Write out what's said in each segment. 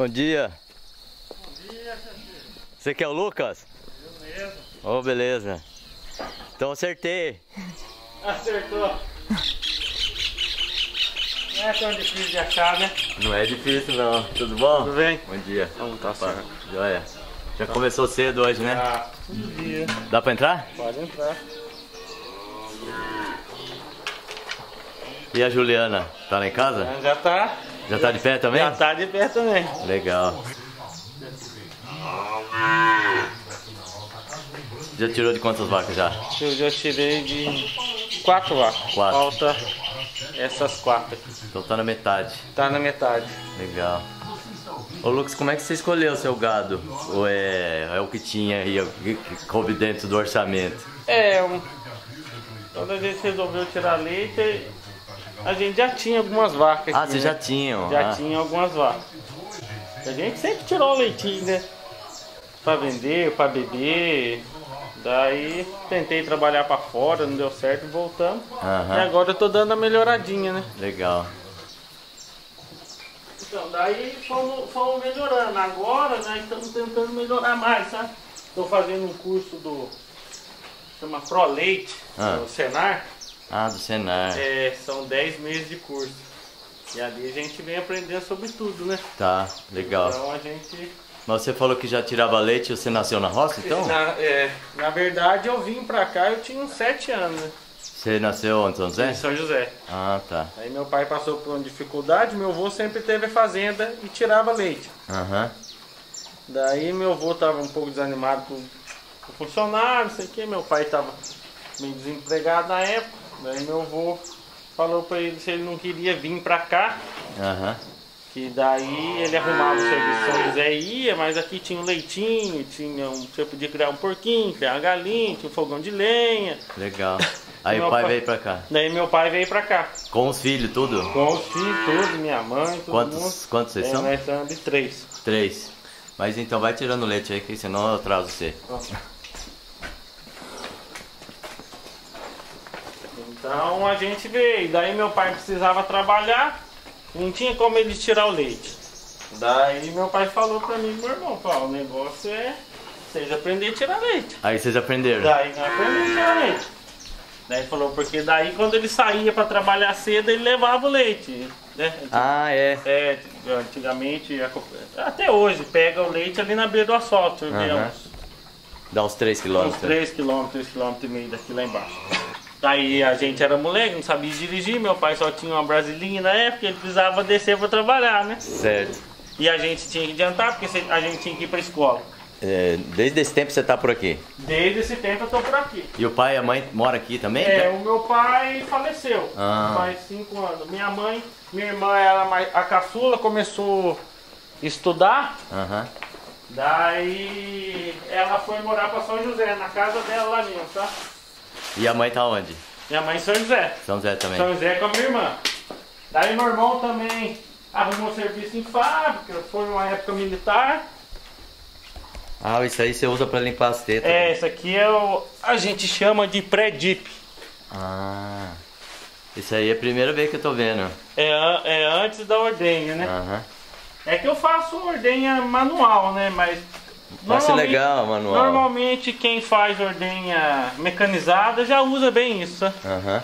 Bom dia. Bom dia. Você que é o Lucas? Eu mesmo. Oh, beleza. Então acertei. Acertou. Não é tão difícil de achar, né? Não é difícil não. Tudo bom? Tudo bem? Bom dia. Como tá Opa, certo? Joia. Já começou cedo hoje, né? Ah, todo dia. Dá pra entrar? Pode entrar. E a Juliana? Tá lá em casa? Já tá. Já tá de pé também? Já tá de pé também. Legal. Já tirou de quantas vacas já? Eu já tirei de quatro vacas. Quatro. Falta essas quatro aqui. Então tá na metade. Tá na metade. Legal. Ô Lucas, como é que você escolheu o seu gado? Ou é, é o que tinha aí, é o que que coube dentro do orçamento? É, um... quando a gente resolveu tirar leite, a gente já tinha algumas vacas Ah, aqui, vocês né? já tinham. Já ah. tinha algumas vacas. A gente sempre tirou o leitinho, né? Pra vender, pra beber. Daí tentei trabalhar pra fora, não deu certo voltamos. E agora eu tô dando a melhoradinha, né? Legal. Então, daí fomos, fomos melhorando. Agora nós estamos tentando melhorar mais, sabe? Tô fazendo um curso do. chama Pro Leite, Ah. do Senar. Ah, do Senar. É, são 10 meses de curso. E ali a gente vem aprendendo sobre tudo, né? Tá, legal. Então a gente. Mas você falou que já tirava leite e você nasceu na roça, então? Na, é, na verdade eu vim pra cá, eu tinha uns 7 anos, né? Você nasceu onde, São José? Em São José. Ah, tá. Aí meu pai passou por uma dificuldade, meu avô sempre teve fazenda e tirava leite. Aham. Daí meu avô tava um pouco desanimado com com o funcionário, não sei o que, meu pai tava meio desempregado na época. Daí meu avô falou pra ele se ele não queria vir pra cá, Aham. que daí ele arrumava o serviço em São José e ia, mas aqui tinha um leitinho, tinha um, você podia criar um porquinho, criar uma galinha, tinha um fogão de lenha. Legal. Aí Meu o pai pai- veio pra cá. Daí meu pai veio pra cá. Com os filhos, tudo? Com os filhos todos, minha mãe, mundo. Quantos, quantos vocês É, são? Nós somos de três. Três. Mas então vai tirando leite aí, que senão eu atraso você. Então a gente veio. Daí meu pai precisava trabalhar, não tinha como ele tirar o leite. Daí meu pai falou pra mim, meu irmão, falou, o negócio é vocês aprender a tirar leite. Aí vocês aprenderam. Daí nós aprendemos a tirar leite. Daí falou, porque daí quando ele saía pra trabalhar cedo, ele levava o leite. Né? Ah, é. É, antigamente, até hoje, pega o leite ali na beira do asfalto, uhum. Dá uns 3 uns quilômetros. 3 km, 3 km e meio daqui lá embaixo. Daí a gente era moleque, não sabia dirigir, meu pai só tinha uma brasilinha na época, ele precisava descer pra trabalhar, né? Certo. E a gente tinha que adiantar, porque a gente tinha que ir pra escola. É, desde esse tempo você tá por aqui. Desde esse tempo eu tô por aqui. E o pai e a mãe moram aqui também? É, o meu pai faleceu Ah. faz 5 anos. Minha mãe, minha irmã era mais, a caçula, começou a estudar, Aham. daí ela foi morar pra São José, na casa dela lá mesmo, tá? E a mãe tá onde? Minha mãe em São José. São José também. São José com a minha irmã. Daí meu irmão também arrumou serviço em fábrica, foi uma época militar. Ah, isso aí você usa pra limpar as tetas. É, né? esse aqui é o. A gente chama de pré-dip. Ah. Isso aí é a primeira vez que eu tô vendo. É, é antes da ordenha, né? Aham. É que eu faço ordenha manual, né? Mas. Vai ser normalmente- legal, manual. Normalmente quem faz ordenha mecanizada já usa bem isso? Aham.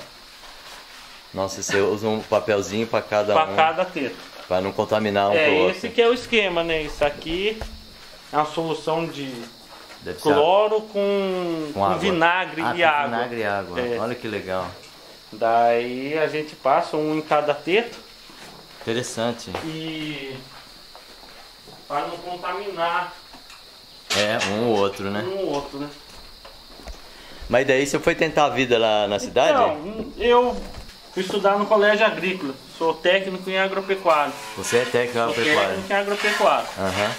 Nossa, você usa um papelzinho pra cada Pra um. cada teta. Pra não contaminar um é pro outro. esse que é o esquema, né? Isso aqui é uma solução de Deve cloro com, com com vinagre ah, e com água. vinagre e água. É. Olha que legal. Daí a gente passa um em cada teto Interessante. e para não contaminar É, um ou outro, né? um ou outro, né? Mas daí você foi tentar a vida lá na cidade? Então, eu fui estudar no colégio agrícola, sou técnico em agropecuário. Você é técnico Sou agropecuário. técnico em agropecuário. Aham.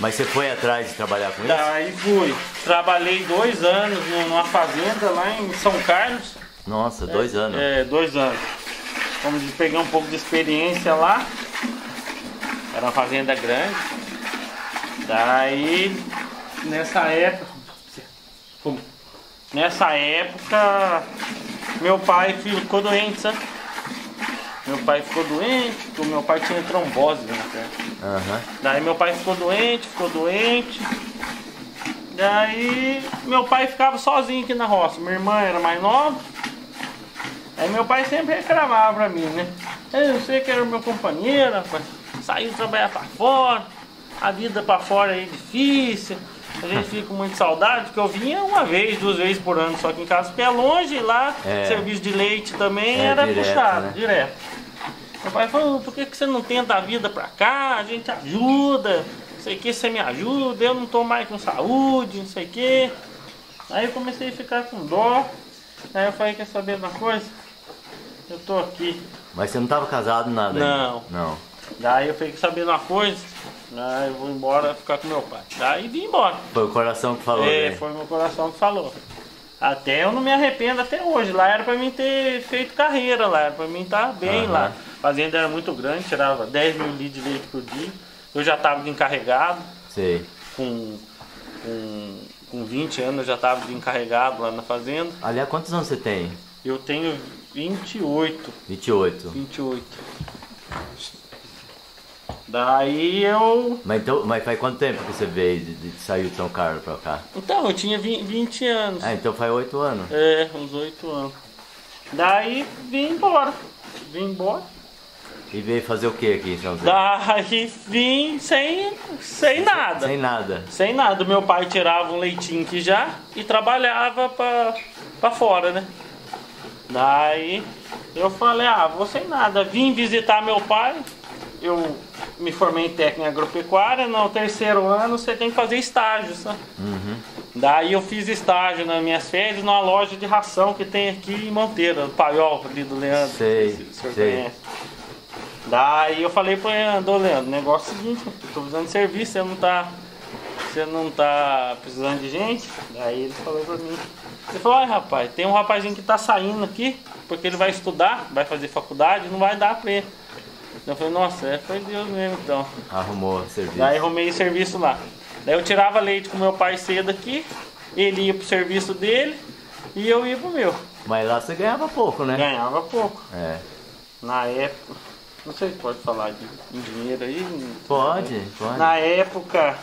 Mas você foi atrás de trabalhar com isso? Daí fui, trabalhei dois anos numa fazenda lá em São Carlos. Nossa, dois anos. É, dois anos. Vamos pegar um pouco de experiência lá. Era uma fazenda grande. Daí, nessa época. Nessa época, meu pai ficou doente, sabe? Meu pai ficou doente, porque meu pai tinha trombose na perna. Uhum. Daí meu pai ficou doente, ficou doente. Daí meu pai ficava sozinho aqui na roça. Minha irmã era mais nova. Aí meu pai sempre reclamava pra mim, né? Eu sei que era o meu companheiro, saiu trabalhar pra fora, a vida pra fora é difícil. A gente fica com muita saudade, porque eu vinha uma vez, duas vezes por ano só aqui em casa, porque é longe lá, é. serviço de leite também é, era direto, puxado, né? direto. Meu pai falou, por que, que você não tenta a vida pra cá? A gente ajuda, não sei o que, você me ajuda, eu não tô mais com saúde, não sei o que. Aí eu comecei a ficar com dó. Aí eu falei, quer saber uma coisa? Eu tô aqui. Mas você não tava casado nada Não. Ainda. Não. Daí eu fiquei sabendo uma coisa, aí eu vou embora ficar com meu pai. Daí vim embora. Foi o coração que falou, É, né? foi meu coração que falou. Até eu não me arrependo até hoje. Lá era pra mim ter feito carreira lá, era pra mim estar tá bem uhum. lá. A fazenda era muito grande, tirava 10 mil litros de leite por dia. Eu já estava de encarregado. Sei. Com, com, com 20 anos eu já estava de encarregado lá na fazenda. Aliás, quantos anos você tem? Eu tenho 28. 28. 28. Daí eu. Mas, então, mas faz quanto tempo que você veio de, de saiu de São Carlos pra cá? Então, eu tinha 20 anos. Ah, então faz 8 anos. É, uns 8 anos. Daí vim embora. Vim embora. E veio fazer o que aqui em São José? Daí vim sem, sem nada. Sem nada. Sem nada. Meu pai tirava um leitinho aqui já e trabalhava pra, pra fora, né? Daí eu falei, ah, vou sem nada. Vim visitar meu pai. Eu me formei em técnica agropecuária. No terceiro ano você tem que fazer estágio, sabe? Uhum. Daí eu fiz estágio nas minhas férias numa loja de ração que tem aqui em Monteira, no Paiol, ali do Leandro. Sei, sei. Conhece. Daí eu falei pro Leandro, Leandro, o negócio é o seguinte, eu tô precisando de serviço, você não tá. Você não tá precisando de gente? Daí ele falou pra mim. Ele falou, ai rapaz, tem um rapazinho que tá saindo aqui, porque ele vai estudar, vai fazer faculdade, não vai dar pra ele. Eu falei, nossa, é, foi Deus mesmo então. Arrumou serviço. Daí arrumei serviço lá. Daí eu tirava leite com meu pai cedo aqui, ele ia pro serviço dele e eu ia pro meu. Mas lá você ganhava pouco, né? Ganhava pouco. É. Na época, não sei se pode falar de dinheiro aí. Pode, pode. Na época,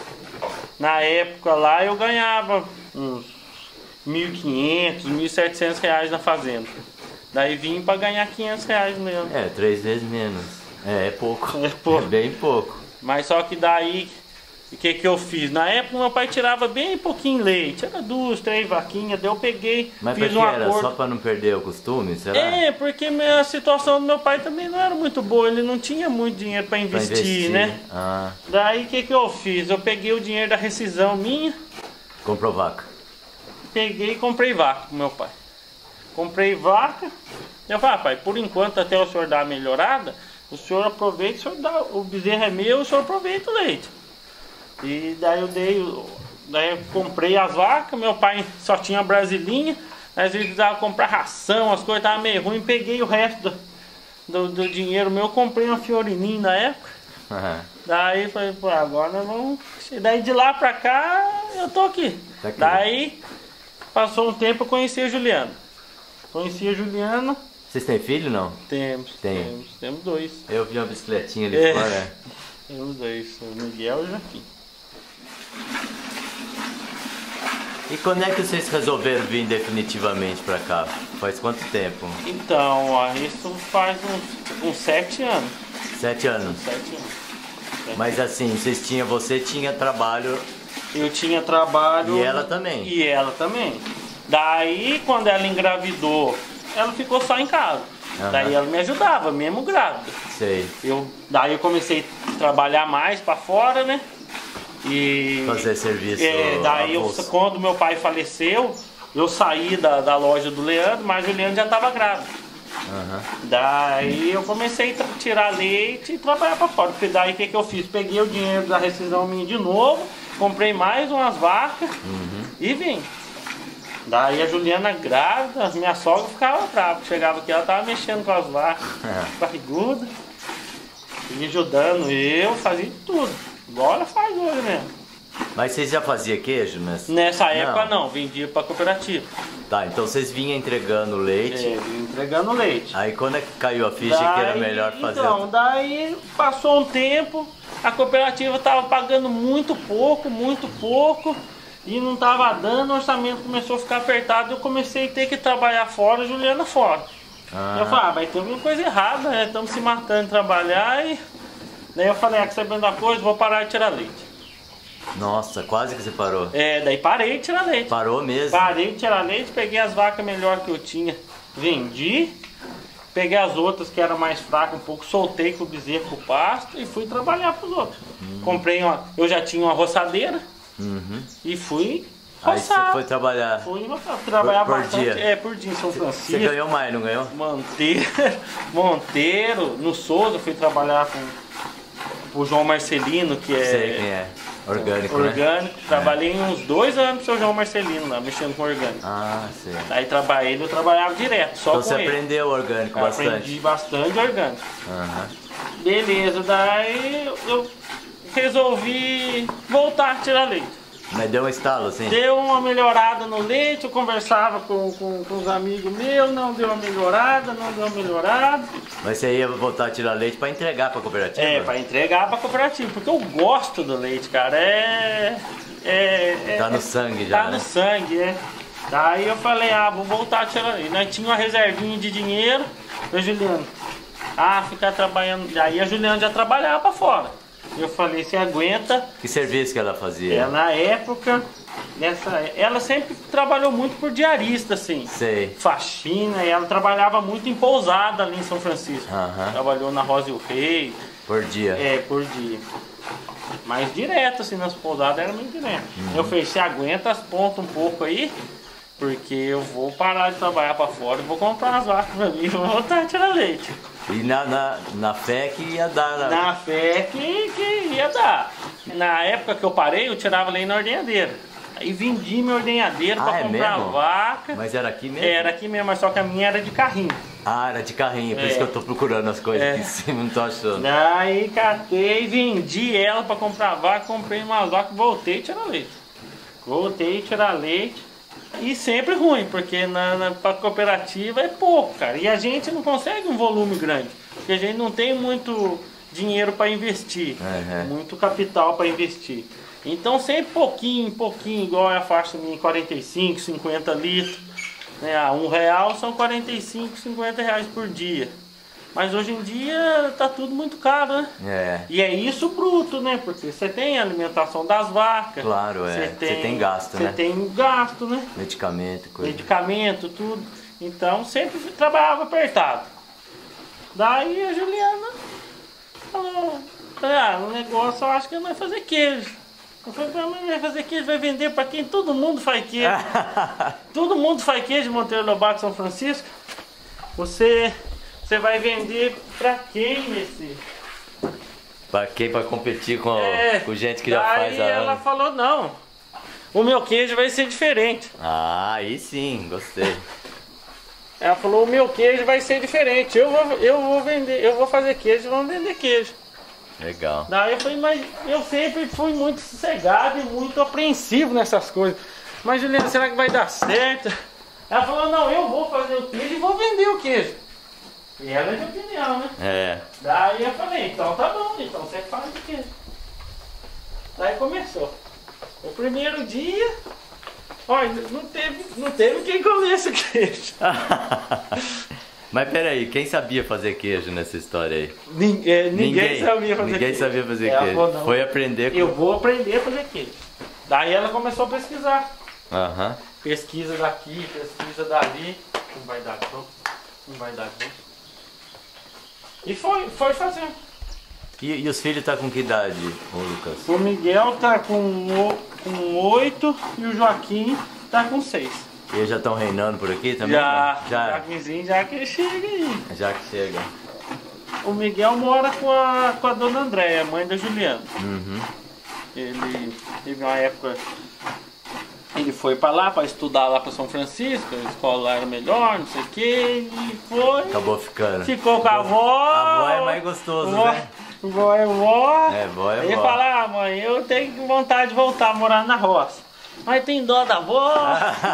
na época lá eu ganhava uns 1.500, 1.700 reais na fazenda. Daí vim para ganhar 500 reais mesmo. É, três vezes menos. É, é pouco. É pouco. É bem pouco. Mas só que daí, o que que eu fiz? Na época meu pai tirava bem pouquinho leite. Era duas, três vaquinhas, daí eu peguei, Mas fiz um acordo. era só para não perder o costume, será? É, porque a situação do meu pai também não era muito boa. Ele não tinha muito dinheiro para investir, investir, né? Ah. Daí o que que eu fiz? Eu peguei o dinheiro da rescisão minha. Comprou vaca? Peguei e comprei vaca pro meu pai. Comprei vaca. Eu falei, ah, pai, por enquanto até o senhor dar a melhorada, o senhor aproveita, o, senhor dá, o bezerro é meu, o senhor aproveita o leite. E daí eu dei, daí eu comprei as vacas, meu pai só tinha brasilinha, às vezes precisava comprar ração, as coisas estavam meio ruins, peguei o resto do, do, do, dinheiro meu, comprei uma fiorininha na época. Uhum. Daí falei, pô, agora nós vamos. Daí de lá pra cá eu tô aqui. Tá aqui. Daí passou um tempo eu conheci a Juliana. Conheci a Juliana. Vocês têm filho não? Temos. Tem. Temos, temos dois. Eu vi uma bicicletinha ali é. fora. Temos dois, o Miguel e o Joaquim. E quando é que vocês resolveram vir definitivamente para cá? Faz quanto tempo? Então, ó, isso faz uns, uns sete anos. Sete anos? Sete anos. Mas assim, vocês tinham, você tinha trabalho. Eu tinha trabalho. E ela também. E ela também. Daí, quando ela engravidou, ela ficou só em casa. Uhum. Daí ela me ajudava, mesmo grávida. Sei. Eu, daí eu comecei a trabalhar mais para fora, né? E. Fazer serviço. É, daí eu, quando meu pai faleceu, eu saí da, da loja do Leandro, mas o Leandro já estava grávida. Uhum. Daí eu comecei a tirar leite e trabalhar para fora. Porque daí o que, que eu fiz? Peguei o dinheiro da rescisão minha de novo, comprei mais umas vacas uhum. e vim. Daí a Juliana grávida, minha sogra ficava brava. Chegava aqui, ela tava mexendo com as vacas, é. barriguda, me ajudando. Eu fazia tudo. Ela faz hoje mesmo. Mas vocês já faziam queijo nessa? Nessa época não, não vendia para cooperativa. Tá, então vocês vinham entregando leite. É, entregando leite. Aí quando é que caiu a ficha daí, que era melhor fazer? Então, daí passou um tempo, a cooperativa estava pagando muito pouco, muito pouco e não estava dando, o orçamento começou a ficar apertado, eu comecei a ter que trabalhar fora, Juliana fora. Ah. Eu falei, ah, vai ter alguma coisa errada, né? Estamos se matando de trabalhar e. Daí eu falei, ah, que sabendo da coisa, vou parar de tirar leite. Nossa, quase que você parou. É, daí parei de tirar leite. Parou mesmo? Parei de tirar leite, peguei as vacas melhor que eu tinha, vendi, peguei as outras que eram mais fracas um pouco, soltei com o bezerro pro pasto e fui trabalhar pros outros. Hum. Comprei uma, eu já tinha uma roçadeira uhum. e fui Aí você foi trabalhar. Fui trabalhar por, por bastante. Dia. É, por dia em São Francisco. Você ganhou mais, não ganhou? Monteiro, Monteiro no Souza, fui trabalhar com o João Marcelino, que é. Sei quem é. Orgânico, né? Orgânico. Né? Trabalhei é. uns dois anos com o seu João Marcelino lá, mexendo com orgânico. Ah, sim. Aí trabalhei, eu trabalhava direto, só então com você ele. aprendeu orgânico eu bastante? Aprendi bastante orgânico. Uhum. Beleza, daí eu resolvi voltar a tirar leite. Mas deu um estalo, assim? Deu uma melhorada no leite, eu conversava com, com, com os amigos meus, não deu uma melhorada, não deu uma melhorada. Mas você ia voltar a tirar leite para entregar para a cooperativa? É, para entregar para a cooperativa, porque eu gosto do leite, cara. É. é, é tá no sangue já. Tá né? no sangue, é. Daí eu falei, ah, vou voltar a tirar leite. Nós tinha uma reservinha de dinheiro, eu Juliano. Ah, ficar trabalhando. Aí a Juliana já trabalhava para fora. Eu falei, você aguenta. Que serviço que ela fazia? É, na época, nessa, ela sempre trabalhou muito por diarista, assim. Sei. Faxina, e ela trabalhava muito em pousada ali em São Francisco. Trabalhou na Rosa e o Rei. Por dia? É, por dia. Mas direto, assim, nas pousadas era muito direto. Uhum. Eu falei, você aguenta as pontas um pouco aí, porque eu vou parar de trabalhar para fora e vou comprar as vacas pra mim e vou voltar a tirar leite. E na, na, na fé que ia dar. Na, na fé que, que ia dar. Na época que eu parei, eu tirava leite na ordenhadeira. Aí vendi minha ordenhadeira ah, para é comprar mesmo? vaca. Mas era aqui mesmo? Era aqui mesmo, mas só que a minha era de carrinho. Ah, era de carrinho, por é. isso que eu tô procurando as coisas é. aqui em cima, não tô achando. Aí catei, vendi ela para comprar vaca, comprei uma vaca, voltei a tirar leite. Voltei a tirar leite. E sempre ruim, porque na, na pra cooperativa é pouco, cara. E a gente não consegue um volume grande, porque a gente não tem muito dinheiro para investir, uhum. muito capital para investir. Então sempre pouquinho, pouquinho, igual a faixa minha, 45, 50 litros. Né? A um real são 45, 50 reais por dia. Mas hoje em dia tá tudo muito caro, né? É. E é isso bruto, né? Porque você tem a alimentação das vacas. Claro, é. Você tem, tem, gasto, né? Você tem gasto, né? Medicamento, coisa. Medicamento, tudo. Então sempre trabalhava apertado. Daí a Juliana falou, ah, o negócio eu acho que vai fazer queijo. Eu falei, mas vai fazer queijo, vai vender para quem? Todo mundo faz queijo. Todo mundo faz queijo em Monteiro Lobato, São Francisco. Você você vai vender pra quem, Messi? Pra quem? Pra competir com, é, com gente que já faz a Aí ela falou, não. O meu queijo vai ser diferente. Ah, aí sim, gostei. Ela falou, o meu queijo vai ser diferente. Eu vou, eu vou vender, eu vou fazer queijo, vamos vender queijo. Legal. Daí eu falei, mas eu sempre fui muito sossegado e muito apreensivo nessas coisas. Mas Juliana, será que vai dar certo? Ela falou, não, eu vou fazer o queijo e vou vender o queijo. E ela é de opinião, né? É. Daí eu falei, então tá bom, então você faz o quê? Daí começou. O primeiro dia, olha, não teve, não teve quem comesse queijo. Mas peraí, quem sabia fazer queijo nessa história aí? Ninguém, é, ninguém, ninguém sabia fazer ninguém queijo. Ninguém sabia fazer ela queijo. Falou, Foi aprender com... Eu vou aprender a fazer queijo. Daí ela começou a pesquisar. Aham. Pesquisa daqui, pesquisa dali. Não vai dar conta. Não vai dar conta. E foi, foi fazendo. E, e os filhos tá com que idade, ô Lucas? O Miguel tá com, com 8 e o Joaquim tá com 6. E eles já estão reinando por aqui também? Já, né? já. Joaquimzinho já que chega aí. Já que chega. O Miguel mora com a, com a dona Andréia, mãe da Juliana. Uhum. Ele teve uma época ele foi para lá para estudar lá para São Francisco, a escola lá era melhor, não sei o que, e foi. Acabou ficando. Ficou com a avó. A avó é mais gostoso, vó, né? Vó é vó. É, vó é vó. Ele fala, ah, mãe, eu tenho vontade de voltar a morar na roça. Mas tem dó da avó,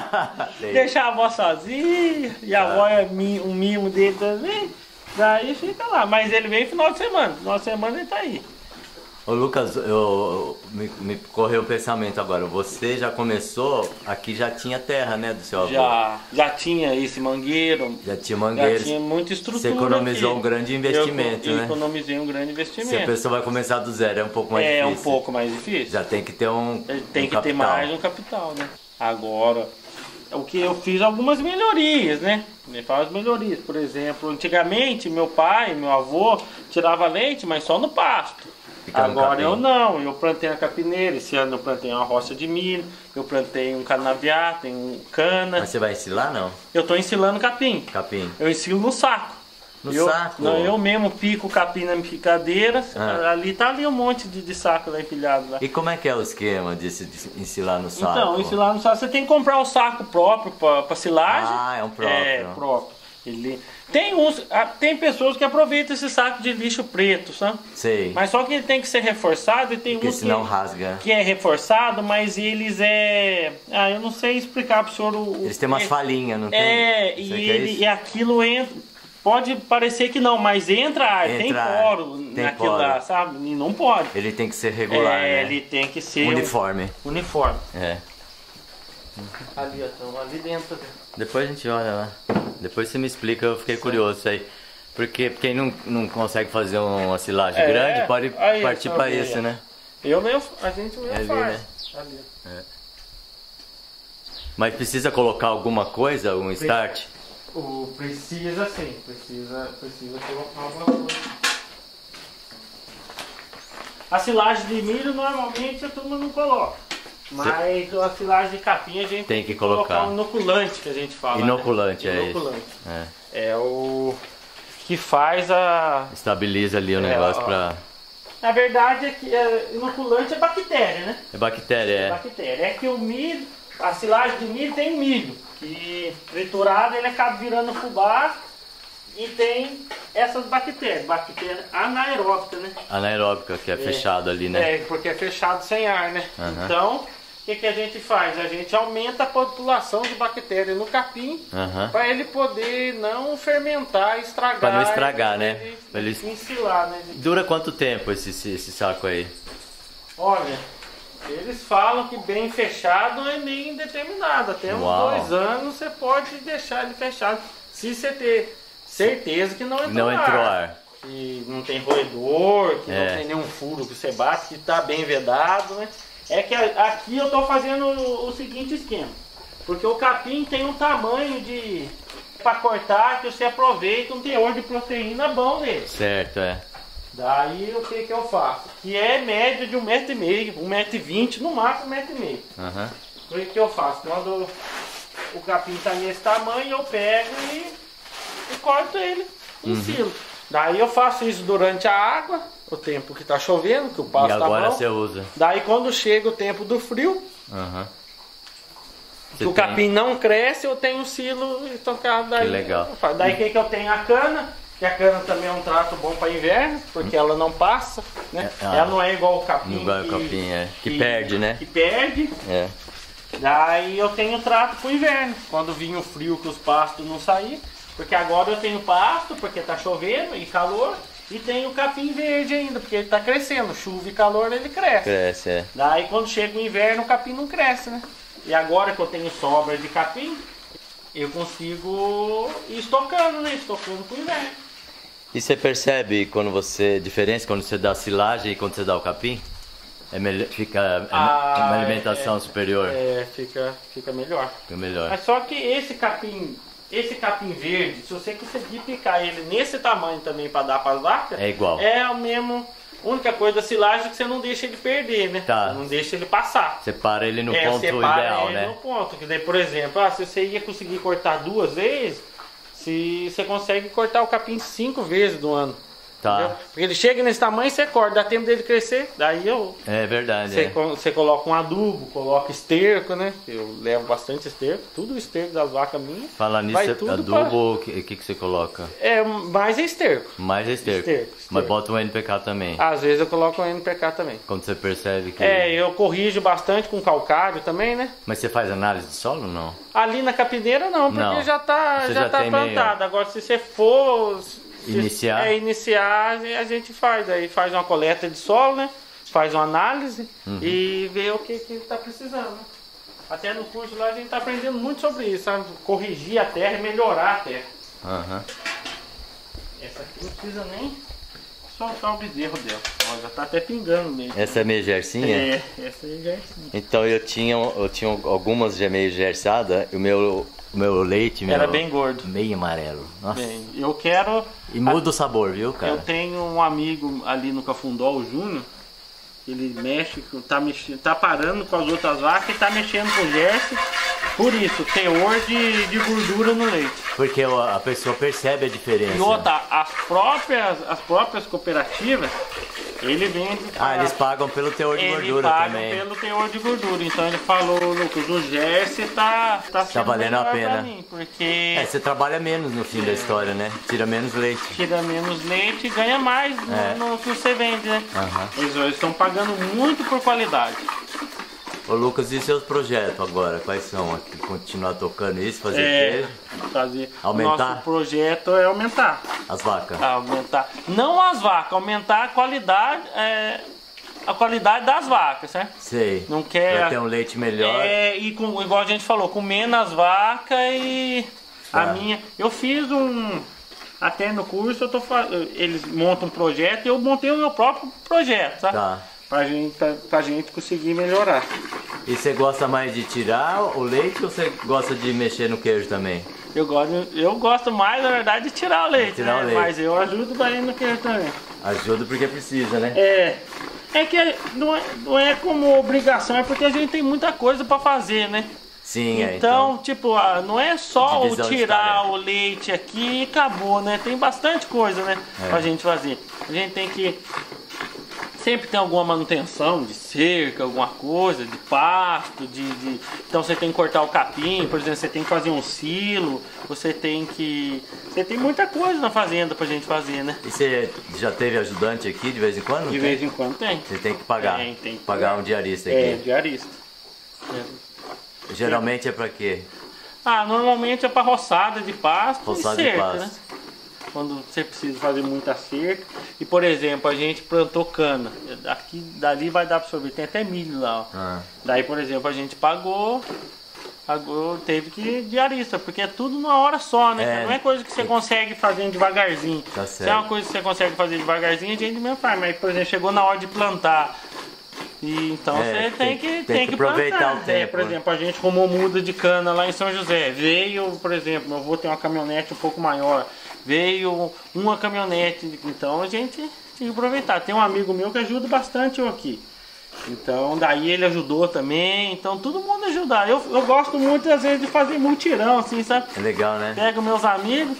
deixar a avó sozinha, e a ah. avó é um mimo dele também. Daí fica lá, mas ele vem final de semana, final de semana ele tá aí. Ô Lucas, eu, me, me correu o pensamento agora. Você já começou, aqui já tinha terra, né, do seu avô? Já, já tinha esse mangueiro. Já tinha mangueiro. Já tinha muita estrutura. Você economizou aqui. um grande investimento, eu, né? economizei um grande investimento. Se a pessoa vai começar do zero, é um pouco mais é, difícil. É um pouco mais difícil. Já tem que ter um. Tem um que capital. ter mais um capital, né? Agora, o que eu fiz algumas melhorias, né? Me faz melhorias. Por exemplo, antigamente meu pai, meu avô tirava leite, mas só no pasto. Agora eu não, eu plantei a capineira. Esse ano eu plantei uma roça de milho, eu plantei um canavial, tem um cana. Mas você vai ensilar, não? Eu estou ensilando capim. Capim. Eu ensilo no saco. No eu, saco? Não, eu mesmo pico o capim na picadeira. Ah. Ali tá ali um monte de, de saco lá empilhado lá. E como é que é o esquema de se ensilar no saco? Então, ensilar no saco, você tem que comprar o saco próprio para silagem. Ah, é um próprio. É, próprio. Ele... Tem, uns, ah, tem pessoas que aproveitam esse saco de lixo preto, sabe? Sei. Mas só que ele tem que ser reforçado e tem Porque uns senão que, rasga. que é reforçado, mas eles é. Ah, eu não sei explicar pro senhor o. Eles têm umas é, falhinhas, não tem? É, e, ele, isso? e aquilo entra. Pode parecer que não, mas entra ar, tem Entra ar, poro tem naquilo poro. lá, sabe? E não pode. Ele tem que ser regular, é, né? ele tem que ser Uniforme. uniforme. É. Ali, ó, então, ali dentro. Depois a gente olha lá. Depois você me explica, eu fiquei curioso isso aí. Porque quem não, não consegue fazer uma silagem É, grande pode aí, partir para isso, né? Eu mesmo, a gente mesmo É ali, faz. né? Ali. Mas precisa colocar alguma coisa, um start? O precisa sim, precisa, precisa colocar alguma coisa. A silagem de milho normalmente a turma não coloca. Mas a silagem de capim a gente Tem que colocar. um inoculante que a gente fala. Inoculante, né? é isso. Inoculante. É. É o que faz a. Estabiliza ali o É, negócio ó. pra. Na verdade é que é, inoculante é bactéria, né? É bactéria, é. bactéria. É que o milho, a silagem de milho tem milho, que triturado ele acaba virando fubá e tem essas bactérias, bactéria anaeróbica, né? Anaeróbica, que é, fechado ali, né? É, porque é fechado sem ar, né? Aham. Então, que, que a gente faz? A gente aumenta a população de bactérias no capim Aham. para ele poder não fermentar, estragar. Pra não estragar, né? e- Pra ele- Ensilar, né? Dura quanto tempo esse, esse, saco aí? Olha, eles falam que bem fechado é meio indeterminado. Até uns Uau. dois anos você pode deixar ele fechado. Se você ter certeza que não entrou Não entrou ar. Que não tem roedor, que É. não tem nenhum furo que você bate, que está bem vedado, né? É que aqui eu estou fazendo o, seguinte esquema. Porque o capim tem um tamanho de... para cortar que você aproveita um teor de proteína bom dele. Certo, é. Daí o que que eu faço? Que é média de um metro e meio, um metro e vinte, no máximo um metro e meio. Aham. O que que eu faço? Quando o capim está nesse tamanho, eu pego e, e corto ele em Uhum. silo. Daí eu faço isso durante a água, o tempo que está chovendo, que o pasto E está agora você usa. Daí quando chega o tempo do frio, Aham. que o tem- capim não cresce, eu tenho silo estocado daí. Que legal. Daí o que, que eu tenho? A cana, que a cana também é um trato bom para inverno, porque ela não passa, né? É, ah. ela não é igual o capim. Não igual o que- capim, é. Que perde, né? Que perde. É. Daí eu tenho trato pro inverno. Quando vinha o frio que os pastos não saíam. Porque agora eu tenho pasto, porque tá chovendo e calor. E tenho capim verde ainda, porque ele tá crescendo. Chuva e calor ele cresce. Cresce, é. Daí quando chega o inverno o capim não cresce, né? E agora que eu tenho sobra de capim, eu consigo ir estocando, né? Estocando pro inverno. E você percebe quando você. diferença quando você dá silagem e quando você dá o capim? É melhor, fica é Ah, uma alimentação é, superior. É, fica, fica melhor. Fica melhor. Mas só que esse capim, esse capim verde, se você conseguir picar ele nesse tamanho também para dar para as vacas, É igual. É o mesmo. Única coisa da silagem é que você não deixa ele perder, né? Tá. Não deixa ele passar. Você para ele no é, ponto separa ideal, ele né? no ponto. Que daí, por exemplo, ah, se você ia conseguir cortar duas vezes, se você consegue cortar o capim cinco vezes do ano. Tá. entendeu? Porque ele chega nesse tamanho, você corta, dá tempo dele crescer, daí eu É verdade. você, é. você coloca um adubo, coloca esterco, né? Eu levo bastante esterco, tudo esterco das vacas minhas. Falar nisso, vai tudo adubo, o que, que, que você coloca? É, mais é esterco. Mais é esterco. Esterco, esterco. Mas bota um NPK também. Às vezes eu coloco um NPK também. Quando você percebe que. É, eu corrijo bastante com calcário também, né? Mas você faz análise de solo ou não? Ali na capineira não, porque Não. já tá, Você já já tá tem meio- plantado. Agora se você for Iniciar? É, iniciar, a gente faz. Aí faz uma coleta de solo, né? faz uma análise uhum. e vê o que que está precisando. Até no curso lá a gente está aprendendo muito sobre isso, sabe? Corrigir a terra e melhorar a terra. Uhum. Essa aqui não precisa nem soltar o bezerro dela. Ó, já tá até pingando mesmo. Essa é meio gercinha? É, essa é gercinha. Então eu tinha, eu tinha algumas já meio gerçada, o meu, o meu leite meu, era bem gordo. Meio amarelo. Nossa. Bem, eu quero. E muda a... o sabor, viu, cara? Eu tenho um amigo ali no Cafundó, o Júnior ele mexe, tá, mexendo, tá parando com as outras vacas e tá mexendo com o Gerson. Por isso, teor de, de gordura no leite. Porque a pessoa percebe a diferença. E outra, as próprias, as próprias cooperativas, ele vende. Ah, eles pagam pelo teor de ele gordura pagam também. pelo teor de gordura. Então ele falou, Lucas, o Gerson tá, tá, tá valendo a pena. Mim, porque. É, você trabalha menos no fim é. da história, né? Tira menos leite. Tira menos leite e ganha mais é. no, no, que você vende, né? Uhum. Eles estão pagando muito por qualidade. Ô Lucas, e seus projetos agora? Quais são? Continuar tocando isso, fazer é, queijo? Fazer. Aumentar? Nosso projeto é aumentar. As vacas? Aumentar. Não as vacas, aumentar a qualidade. É, a qualidade das vacas, certo? Sei. Não quer. Pra ter um leite melhor. É, e com, igual a gente falou, comendo as vacas e. Tá. A minha. Eu fiz um. Até no curso eu tô Eles montam um projeto e eu montei o meu próprio projeto, sabe? Tá pra gente, pra, pra gente conseguir melhorar. E você gosta mais de tirar o leite ou você gosta de mexer no queijo também? Eu gosto, eu gosto mais, na verdade, de tirar o leite, tirar né? o leite. mas eu ajudo bem no queijo também. Ajuda porque precisa, né? É. É que não é, não é como obrigação, é porque a gente tem muita coisa para fazer, né? Sim, é, então, então, tipo, ah, não é só o tirar o leite aqui e acabou, né? Tem bastante coisa, né? É. Pra gente fazer. A gente tem que sempre tem alguma manutenção de cerca, alguma coisa, de pasto, de, de, Então você tem que cortar o capim, por exemplo, você tem que fazer um silo, você tem que. Você tem muita coisa na fazenda pra gente fazer, né? E você já teve ajudante aqui de vez em quando? De vez em quando tem. Você tem que pagar. Tem, tem que pagar. um diarista aqui. É, diarista. É. Geralmente é pra quê? Ah, normalmente é pra roçada de pasto roçada e cerca, de pasto. né? Quando você precisa fazer muita cerca. E por exemplo, a gente plantou cana. Aqui dali vai dar para absorver. Tem até milho lá. Ó. Ah. Daí, por exemplo, a gente pagou. Pagou, teve que diarista, porque é tudo numa hora só, né? É, não é coisa que você consegue fazer devagarzinho. Tá Se é uma coisa que você consegue fazer devagarzinho, a gente mesmo faz. Mas, por exemplo, chegou na hora de plantar. E então é, você tem, tem, que, tem, tem que aproveitar plantar. o tempo. É, por exemplo, a gente arrumou muda de cana lá em São José. Veio, por exemplo, meu avô tem uma caminhonete um pouco maior veio uma caminhonete, então a gente tem que aproveitar. Tem um amigo meu que ajuda bastante eu aqui. Então daí ele ajudou também, então todo mundo ajudar. Eu, eu gosto muito às vezes de fazer mutirão, assim, sabe? É legal, né? Pego meus amigos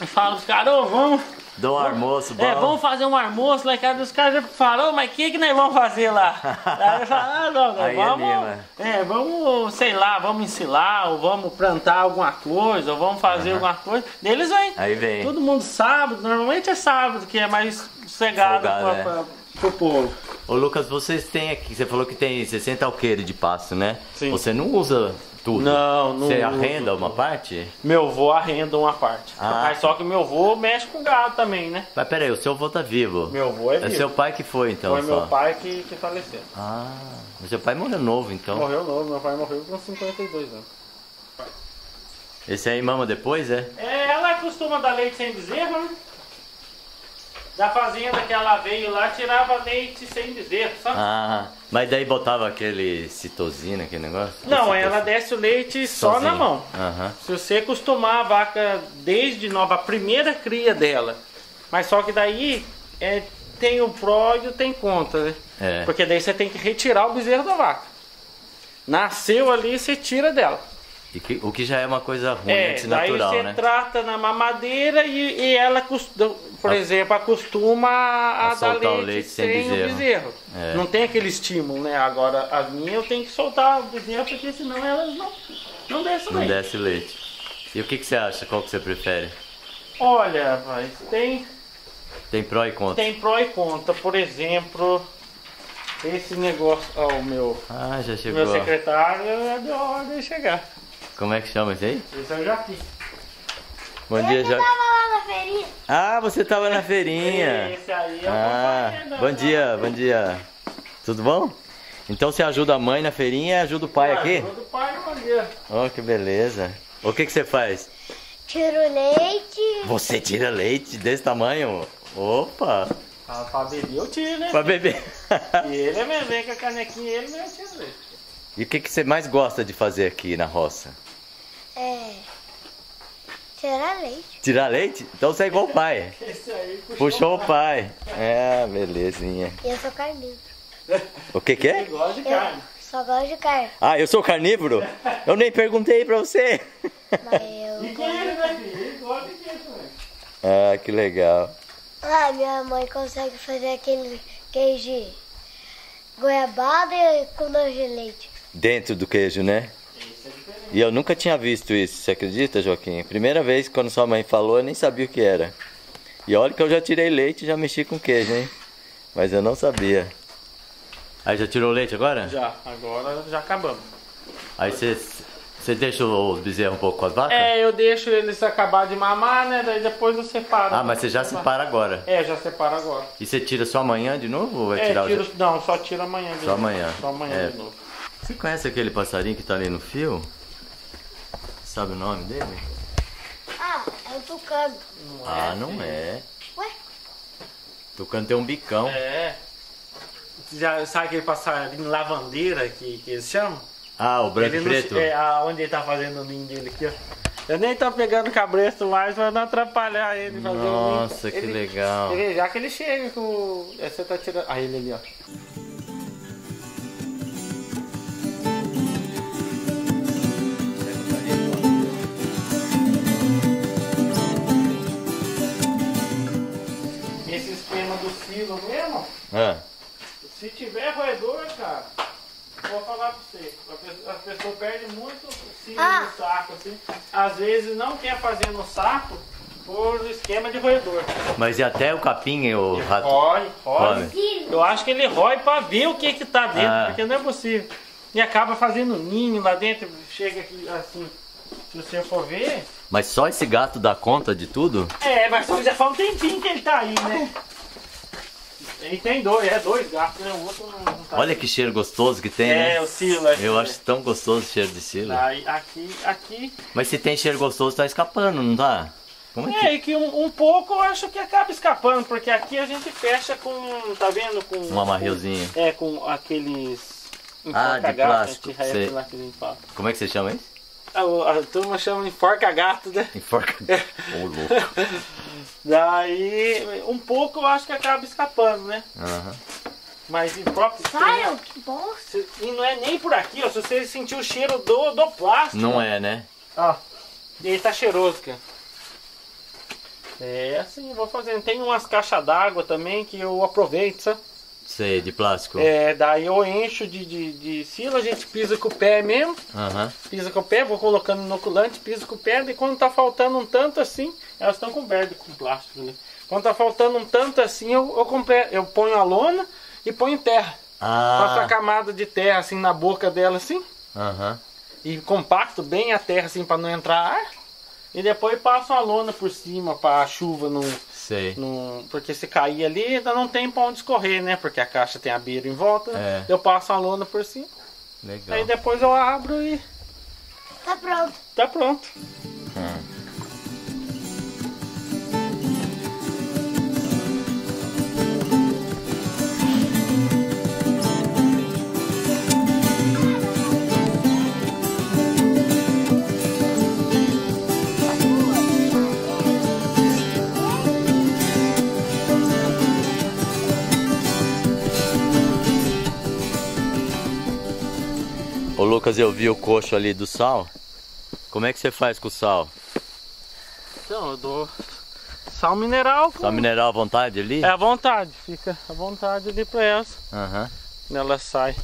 e falo, caras, oh, vamos Dou um almoço bom. É, vamos fazer um almoço lá em casa. Os caras já falaram, mas o que, que nós vamos fazer lá? Aí eu falo, ah, não, Aí vamos. É, vamos, sei lá, vamos ensilar, ou vamos plantar alguma coisa, ou vamos fazer uhum. alguma coisa. Deles vem. Aí vem. Todo mundo sábado, normalmente é sábado, que é mais sossegado pra, é. pra, pro povo. Ô Lucas, vocês têm aqui, você falou que tem 60 alqueires de pasto, né? Sim. Você não usa tudo? Não, não. Você arrenda uma parte? Meu avô arrenda uma parte. Ah. Mas só que meu avô mexe com gado também, né? Mas peraí, o seu avô tá vivo? Meu avô é, é vivo. É seu pai que foi então? Foi só. meu pai que, que faleceu. Ah, mas seu pai morreu novo então? Morreu novo, meu pai morreu com 52 anos. Esse aí mama depois, é? É, ela costuma dar leite sem bezerro, né? Da fazenda que ela veio lá, tirava leite sem bezerro, sabe? Ah, mas daí botava aquele citosina, aquele negócio? Não, ela desce o leite Sozinho. só na mão. Uhum. Se você acostumar a vaca desde nova, a primeira cria dela, mas só que daí é, tem o pró e tem conta, né? É. Porque daí você tem que retirar o bezerro da vaca. Nasceu ali, você tira dela. Que, o que já é uma coisa ruim, é, antinatural, daí você trata na mamadeira e, e ela, por a, exemplo, acostuma a, a dar leite, leite, sem, sem bezerro. o bezerro. É. Não tem aquele estímulo, né? Agora, as minhas eu tenho que soltar o bezerro porque senão elas não, não descem não leite. Não desce leite. E o que, que você acha? Qual que você prefere? Olha, rapaz, tem... Tem pró e contra. Tem pró e contra. Por exemplo, esse negócio... Ó, o meu... Ah, já chegou. Meu secretário deu ordem de chegar. Como é que chama esse aí? Esse é o Jaci. Bom dia, lá na feirinha. Ah, você tava na feirinha. Esse aí é o ah, Bom dia, bom dia. Tudo bom? Então você ajuda a mãe na feirinha e ajuda o pai aqui? Ajuda o pai a fazer. Oh, que beleza. O que, que você faz? Tiro leite. Você tira leite desse tamanho? Opa! Ah, pra beber eu tiro, né? Pra beber. E ele é mesmo, vem com a canequinha ele mesmo tira leite. e o que, que você mais gosta de fazer aqui na roça? É. Tirar leite. Tirar leite? Então você é igual o pai. Esse aí puxou. Puxou o pai. É, belezinha. E eu sou carnívoro. O que que é? gosta de Eu carne. só gosto de carne. Ah, eu sou carnívoro? Eu nem perguntei pra você. Mas E eu. com ele, né, filho? Ele gosta de queijo também. Ah, que legal. Ah, minha mãe consegue fazer aquele queijo de goiabada e com doce de leite. Dentro do queijo, né? E eu nunca tinha visto isso, você acredita, Joaquim? Primeira vez quando sua mãe falou, eu nem sabia o que era. E olha que eu já tirei leite e já mexi com queijo, hein? Mas eu não sabia. Aí já tirou leite agora? Já, agora já acabamos. Aí você, você deixa os bezerros um pouco com as vacas? É, eu deixo eles acabar de mamar, né? Daí depois eu separo. Ah, mas você já separa agora. É, já separo agora. E você tira só amanhã de novo ou vai É, tirar o tiro, não, só tiro amanhã. de Só novo. amanhã. Só amanhã É. de novo. Você conhece aquele passarinho que tá ali no fio? Sabe o nome dele? Ah, é um tucano. Ah, não é. Ué? Tucano tem um bicão. É. Já sabe aquele passarinho lavandeira que, que eles chamam? Ah, o branco ele e não- preto? é, a- onde ele tá fazendo o ninho dele aqui, ó. Eu nem tô pegando cabresto mais pra não atrapalhar ele fazer o ninho. Nossa, que Ele- legal. Ele, já que ele chega com. o- é, Você tá tirando. Ah, ele ali, ó. Esquema do silo mesmo, Ah, se tiver roedor, cara, vou falar pra você, a pe- a pessoa perde muito silo Ah. no saco, assim. Às vezes não quer fazer no saco por esquema de roedor. mas e até o capim o rato? Rói, rói. Eu acho que ele rói pra ver o que que tá dentro, Ah. porque não é possível. E acaba fazendo ninho lá dentro, chega aqui assim. Se você for ver. Mas só esse gato dá conta de tudo? É, mas só já faz um tempinho que ele tá aí, né? Ele tem dois, é dois gatos, né? O outro não, não tá. Olha que cheiro gostoso que tem, É, né? o silo aqui. Eu acho tão gostoso o cheiro de silo. Aí, aqui, aqui. Mas se tem cheiro gostoso, tá escapando, não tá? Como é que... É, e que um, um pouco eu acho que acaba escapando, porque aqui a gente fecha com. Tá vendo? Com. Um amarrilzinho. É, com aqueles. Ah, de enforca-gato, plástico, sei. Como é que você chama isso? A, a turma chama enforca-gato, né? Enforca. Ô, louco. Daí, um pouco eu acho que acaba escapando, né? Aham. Mas em próprio. Saiam, que bosta. E não é nem por aqui, ó. Se você sentir o cheiro do, do plástico. Não é, né? Ó. E ele tá cheiroso, cara. É assim, vou fazendo. Tem umas caixas d'água também que eu aproveito, sabe? Sei, de plástico. É, daí eu encho de, de, de silo, a gente pisa com o pé mesmo. Aham. Pisa com o pé, vou colocando no inoculante, piso com o pé. E quando tá faltando um tanto assim, elas estão cobertas com plástico, né? Quando tá faltando um tanto assim, eu, eu, compre- eu ponho a lona e ponho terra. Faço a Ah. camada de terra assim na boca dela assim. Aham. E compacto bem a terra assim para não entrar ar. E depois passo a lona por cima para a chuva não, Sei. não. Porque se cair ali, ainda não tem pra onde escorrer, né? Porque a caixa tem a beira em volta. É. Eu passo a lona por cima. Legal. Aí depois eu abro e Tá pronto. tá pronto. Lucas, eu vi o coxo ali do sal. Como é que você faz com o sal? Então, eu dou sal mineral. com- Sal mineral à vontade ali? É à vontade, fica à vontade ali pra elas. Aham. Ela sai.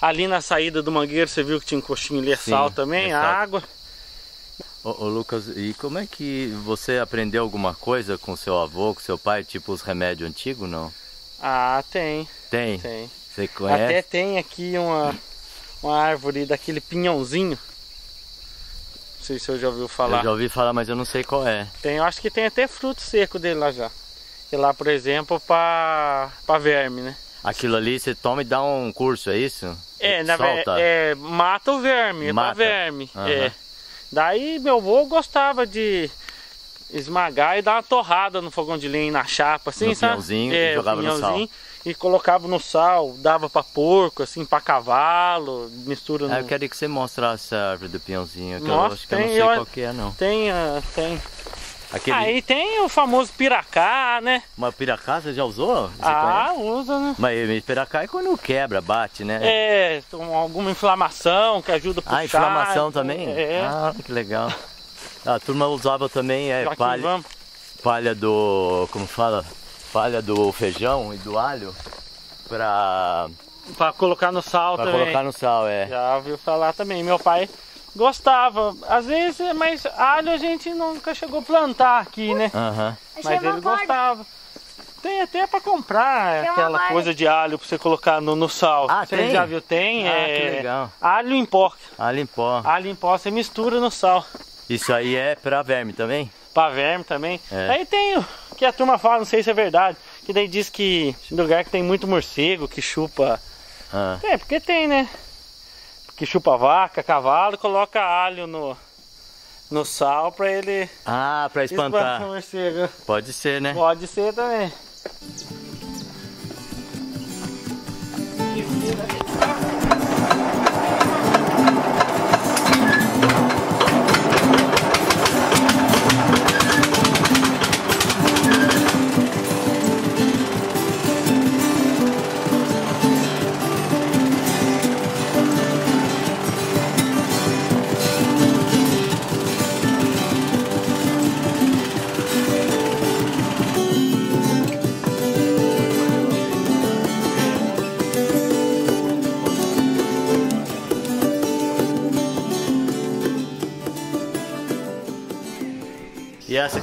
Ali na saída do mangueiro, você viu que tinha um coxinho ali, é Sim, sal também, é sal. água. Ô, ô, Lucas, e como é que você aprendeu alguma coisa com seu avô, com seu pai, tipo os remédios antigos, não? Ah, tem, Tem? tem. Você Até conhece? tem aqui uma, uma árvore daquele pinhãozinho. Não sei se você já ouviu falar. Eu já ouvi falar, mas eu não sei qual é. Tem, eu acho que tem até fruto seco dele lá já. E lá, por exemplo, para verme, né? Aquilo ali você toma e dá um curso, é isso? É, na é, mata o verme, mata verme. Uhum. É. Daí meu avô gostava de esmagar e dar uma torrada no fogão de lenha na chapa, assim, no sabe? Pinhãozinho, é, e jogava no sal. E colocava no sal, dava para porco, assim, para cavalo, mistura ah, no... eu queria que você mostrasse a árvore do pinhãozinho, que Nossa, eu acho que tem, eu não sei eu, qual que é, não. Tem, uh, tem. Aquele... Aí tem o famoso piracá, né? Mas piracá você já usou? Você ah, conhece? usa, né? Mas piracá é quando quebra, bate, né? É, com alguma inflamação que ajuda a puxar. Ah, inflamação também? É. Ah, que legal. A turma usava também é, palha, palha do... como fala? Palha do feijão e do alho pra... Pra colocar no sal pra também. Pra colocar no sal, é. Já ouviu falar também. Meu pai Gostava. Às vezes, mas alho a gente nunca chegou a plantar aqui, né? Uhum. Mas ele gostava. Tem até para comprar aquela coisa de alho para você colocar no, no sal. Ah, você tem? já viu? Tem. Ah, é... que legal. Alho em pó. Alho em pó. Alho em pó, você mistura no sal. Isso aí é para verme também? Para verme também. É. Aí tem o que a turma fala, não sei se é verdade, que daí diz que lugar que tem muito morcego, que chupa... Ah. É, porque tem, né? que chupa vaca, cavalo, coloca alho no, no sal para ele. Ah, para espantar. espantar Pode ser, né? Pode ser também. E essa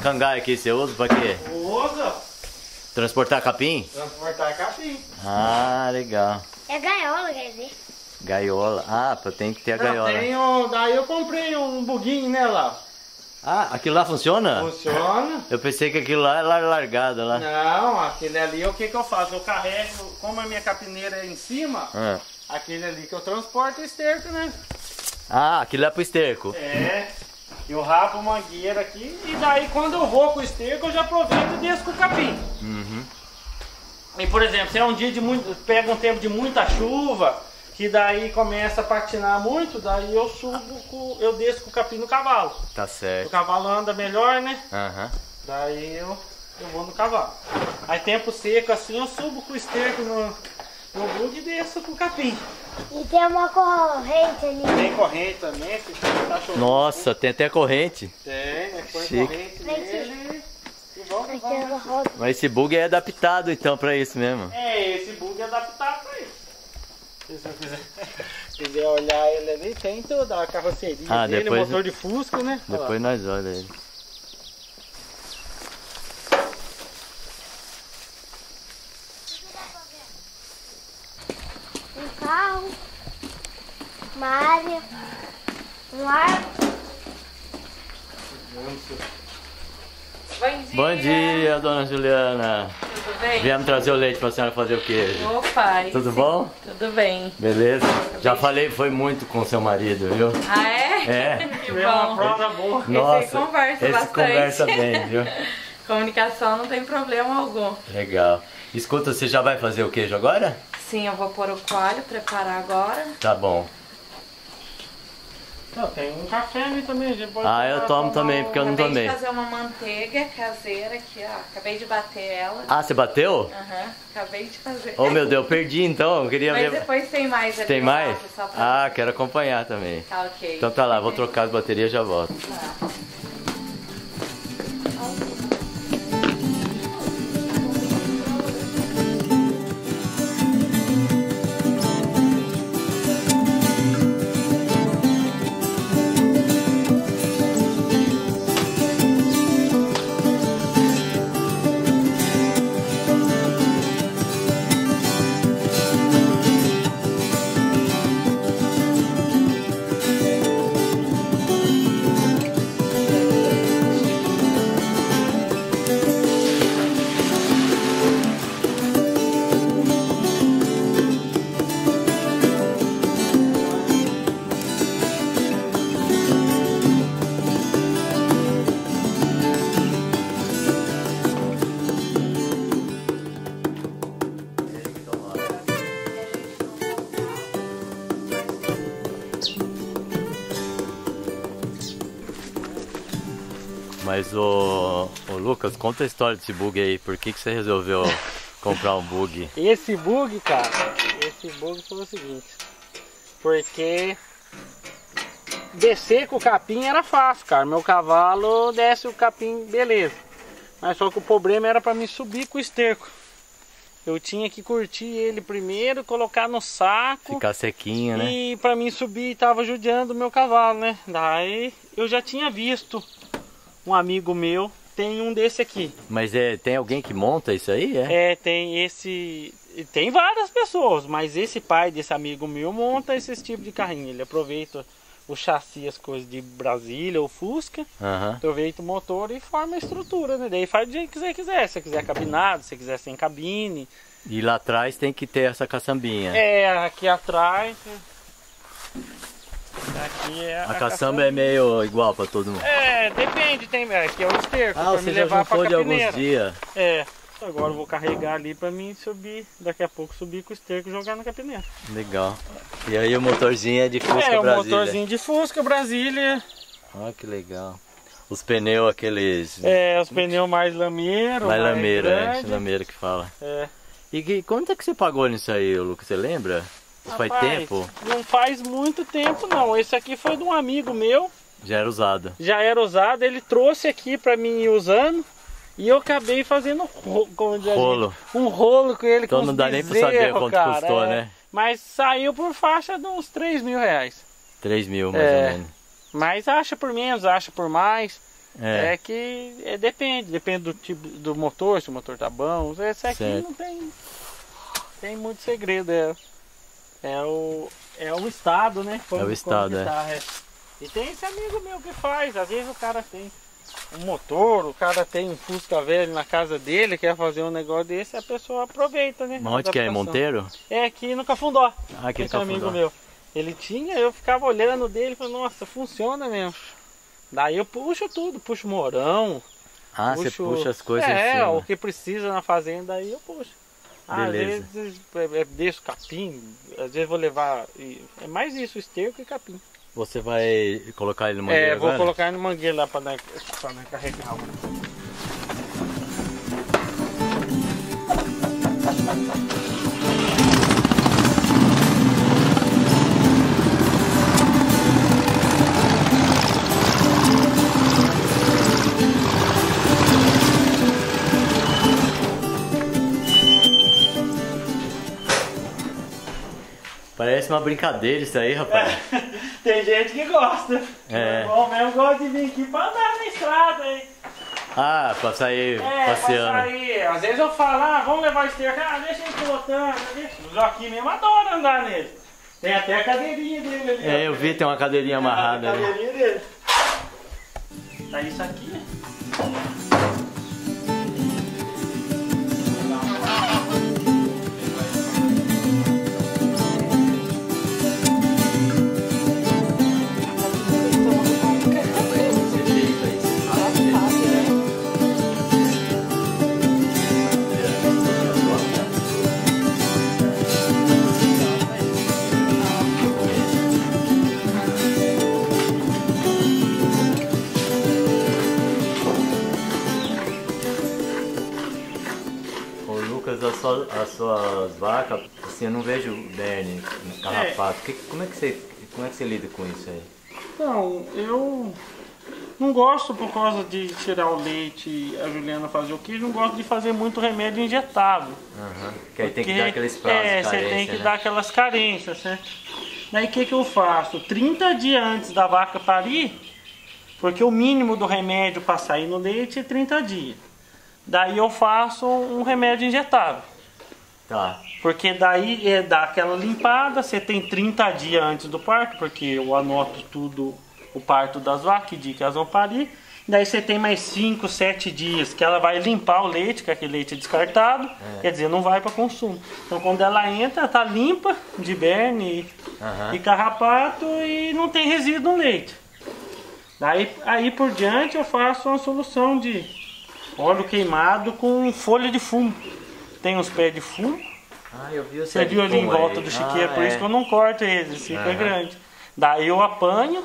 cangaia aqui você usa pra quê? Usa. Transportar capim? Transportar capim. Ah, legal. É gaiola, quer dizer. Gaiola. Ah, tem que ter a gaiola. Tenho, daí eu comprei um buguinho nela. Ah, aquilo lá funciona? Funciona. Eu pensei que aquilo lá era largado lá. Não, aquele ali, o que que eu faço? Eu carrego, como a minha capineira é em cima, ah. aquele ali que eu transporto o esterco, né? Ah, aquilo é pro esterco. É. Eu rapo uma mangueira aqui e daí quando eu vou com o esterco eu já aproveito e desço com o capim. Uhum. E por exemplo, se é um dia de muito. pega um tempo de muita chuva, que daí começa a patinar muito, daí eu subo, com, eu desço com o capim no cavalo. Tá certo. O cavalo anda melhor, né? Uhum. Daí eu, eu vou no cavalo. Aí tempo seco assim eu subo com o esterco no, no bug e desço com o capim. E tem uma corrente ali. Tem corrente também, tá Nossa, tem até corrente. Tem, né? Chique. corrente. Mas esse bug é adaptado então pra isso mesmo. É, esse bug é adaptado pra isso. Se você quiser, quiser olhar ele ali, tem toda a carroceria ah, dele, depois, motor de Fusca, né? Depois nós olha ele. Carro, uma área, um ar. Bom dia. Bom dia, dona Juliana. Tudo bem? Viemos trazer o leite para a senhora fazer o queijo. Ô pai. Tudo bom? Tudo bem. Beleza? Já falei, foi muito com seu marido, viu? Ah, é? É. que bom. uma prova boa. Nossa, esse conversa esse bastante. conversa bem, viu? Comunicação não tem problema algum. Legal. Escuta, você já vai fazer o queijo agora? Sim, eu vou pôr o coalho, preparar agora. Tá bom. Não, tem um café ali também, a gente pode Ah, eu tomo também, porque eu não tomei. Acabei de fazer uma manteiga caseira aqui, ó. Acabei de bater ela. Ah, você bateu? Aham, uhum, acabei de fazer. Oh, meu Deus, eu perdi então, eu queria Mas ver. depois tem mais ali. Tem mais? ah, quero acompanhar também. Tá, ok. Então tá lá, vou trocar as baterias e já volto. Tá. Mas o, o Lucas, conta a história desse bug aí. Por que, que você resolveu comprar um bug? Esse bug, cara, esse bug foi o seguinte. Porque descer com o capim era fácil, cara. Meu cavalo desce o capim, beleza. Mas só que o problema era para mim subir com o esterco. Eu tinha que curtir ele primeiro, colocar no saco. Ficar sequinho, né? E para mim subir tava judiando o meu cavalo, né? Daí eu já tinha visto um amigo meu tem um desse aqui. Mas é, tem alguém que monta isso aí? É, é tem esse. Tem várias pessoas, mas esse pai desse amigo meu monta esse tipo de carrinho. Ele aproveita o chassi, as coisas de Brasília ou Fusca, uhum. aproveita o motor e forma a estrutura, né? Daí faz do jeito que você quiser. Se você quiser cabinado, se quiser sem cabine. E lá atrás tem que ter essa caçambinha. É, aqui atrás. Aqui é a, a caçamba, caçamba é meio igual para todo mundo. É, depende, tem. Aqui é o esterco. Ah, você me já levar juntou de alguns dias. É. Agora eu vou carregar ali para mim subir, daqui a pouco subir com o esterco e jogar na capineira. Legal. E aí o motorzinho é de Fusca é, Brasília? É, o motorzinho de Fusca Brasília. Olha que legal. Os pneus aqueles... É, os pneus mais lameiro, mais, mais lameiro, é, lameiro que fala. É. E quanto é que você pagou nisso aí, Lucas? Você lembra? Rapaz, faz tempo? Não faz muito tempo não. Esse aqui foi de um amigo meu. Já era usado. Já era usado. Ele trouxe aqui para mim ir usando. E eu acabei fazendo rolo. um rolo com ele. Então com não dá nem para saber quanto cara, custou, é. né? Mas saiu por faixa de uns 3 mil reais. 3 mil, mais é. ou menos. Mas acha por menos, acha por mais. É, é que é, depende, depende do tipo do motor, se o motor tá bom. Esse aqui certo. não tem, tem muito segredo. É, é, o, é o estado, né? Como, é o estado, é. Tá, é. E tem esse amigo meu que faz, às vezes o cara tem um motor, o cara tem um Fusca velho na casa dele, quer fazer um negócio desse, a pessoa aproveita, né? Mas onde que é? Monteiro? É aqui no Cafundó. Ah, aqui no Cafundó. amigo meu. Ele tinha, eu ficava olhando dele e falei, nossa, funciona mesmo. Daí eu puxo tudo, puxo morão. Ah, puxo... você puxa as coisas É, o que precisa na fazenda aí eu puxo. Beleza. Às vezes é, é, deixo capim, às vezes vou levar. É mais isso, esterco e capim. Você vai colocar ele no mangueiro? É, vou agora? colocar ele no mangueiro lá para carregar. Parece uma brincadeira isso aí, rapaz. Tem gente que gosta. É. O mesmo gosta de vir aqui pra andar na estrada aí. Ah, pra sair é, passeando. Pra sair. Às vezes eu falo, ah, vamos levar esse esterco. Ah, deixa ele pilotando. Deixa. O Joaquim mesmo adora andar nele. Tem até a cadeirinha dele ali. É, eu vi, tem uma cadeirinha amarrada ali. A cadeirinha dele. Tá isso aqui, as suas vacas, assim, eu não vejo berne, carrapato. É. Que, como, é que você, como é que você lida com isso aí? Então, eu não gosto por causa de tirar o leite a Juliana fazer o queijo, não gosto de fazer muito remédio injetável. Uhum. Que aí tem que dar aqueles prazos É, você tem que né? dar aquelas carências, certo? Daí o que, que eu faço? 30 dias antes da vaca parir, porque o mínimo do remédio para sair no leite é 30 dias. Daí eu faço um remédio injetável. Tá. Porque daí é, dá aquela limpada, você tem 30 dias antes do parto, porque eu anoto tudo, o parto das vacas, que dia que elas vão parir. Daí você tem mais 5, 7 dias que ela vai limpar o leite, que é aquele leite descartado, é. quer dizer, não vai para consumo. Então quando ela entra, tá limpa de berne uhum. e carrapato e não tem resíduo no leite. Daí aí por diante eu faço uma solução de óleo queimado com folha de fumo tem os pés de fumo. Ah, eu vi Você viu ali em volta aí. do chiqueiro, ah, por é. isso que eu não corto eles, fica uhum. grande. Daí eu apanho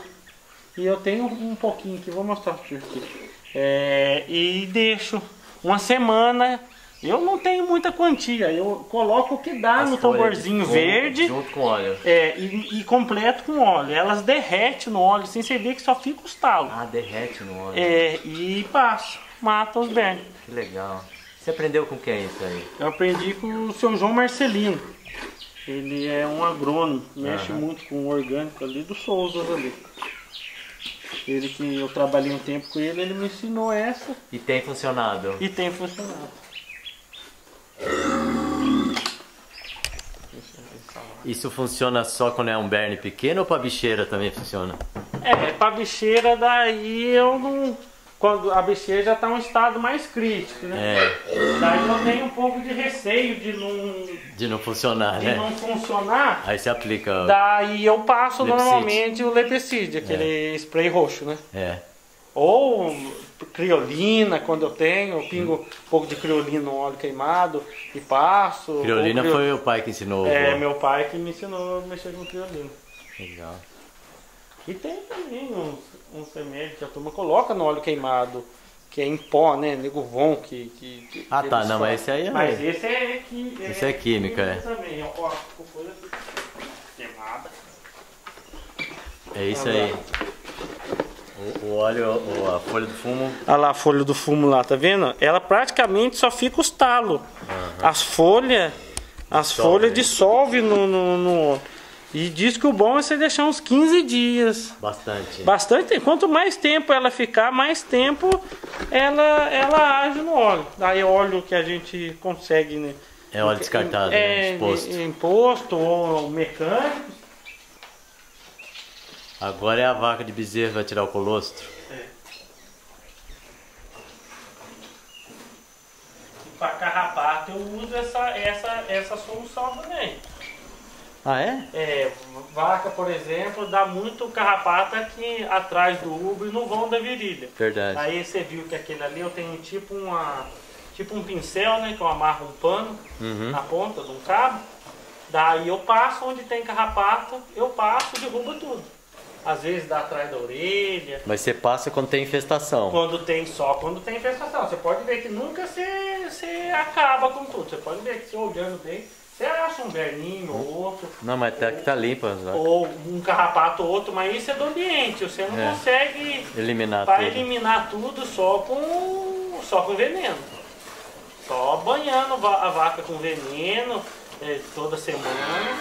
e eu tenho um pouquinho aqui, vou mostrar pra você aqui. É, e deixo uma semana. Eu não tenho muita quantia, eu coloco o que dá As no tamborzinho verde. Junto com óleo. É, e, e completo com óleo. Elas derretem no óleo, sem você ver que só fica os talos. Ah, derrete no óleo. É, e passo, mata os vermes. Que legal. Você aprendeu com quem isso aí? Eu aprendi com o seu João Marcelino. Ele é um agrônomo, mexe Aham. muito com o orgânico ali do Souza ali. Ele que eu trabalhei um tempo com ele, ele me ensinou essa E tem funcionado? e tem funcionado. Isso funciona só quando é um berne pequeno ou pra bicheira também funciona? É, pra bicheira daí eu não. Quando a bicheira já tá em um estado mais crítico, né? É, Daí eu tenho um pouco de receio de não, de não funcionar, de né? não funcionar. Aí você aplica. Daí eu passo Lepicide. normalmente o lepicide, aquele spray roxo, né? É. Ou criolina, quando eu tenho, eu pingo um pouco de criolina no óleo queimado e passo. Criolina Ou crio- foi o pai que ensinou. É, o- meu pai que me ensinou a mexer com criolina. Legal. E tem também uns, uns remédios que a turma coloca no óleo queimado, que é em pó, né? Neguvon, que, que, que Ah, tá, não, mas esse aí é- Mas esse é, que, Esse é química, é. Também, ó, folha queimada. É isso aí. O, o óleo, o- a folha do fumo. Olha lá a folha do fumo lá, tá vendo? Ela praticamente só fica os talos. As folhas, as folhas dissolvem no, no, no- E diz que o bom é você deixar uns 15 dias. Bastante. Bastante. Quanto mais tempo ela ficar, mais tempo ela, ela age no óleo. Daí é óleo que a gente consegue, né? É óleo descartado, é, né? Exposto. Imposto ou mecânico. Agora é a vaca de bezerro que vai tirar o colostro. Para carrapato eu uso essa, essa, essa solução também. Ah, é? É, vaca, por exemplo, dá muito carrapato aqui atrás do ubre no vão da virilha. Verdade. Aí você viu que aquele ali eu tenho tipo uma tipo um pincel, né, que eu amarro um pano Uhum. na ponta de um cabo. Daí eu passo onde tem carrapato, eu passo e derruba tudo. Às vezes dá atrás da orelha, Mas você passa quando tem infestação. quando tem só, quando tem infestação. Você pode ver que nunca você, você acaba com tudo. Você pode ver que você olhando bem, você acha um verninho ou outro. Não, mas tá que tá limpa. já. ou um carrapato ou outro, mas isso é do ambiente. Você não É. consegue Eliminar para tudo. eliminar tudo só com só com veneno. Só banhando a vaca com veneno é, toda semana.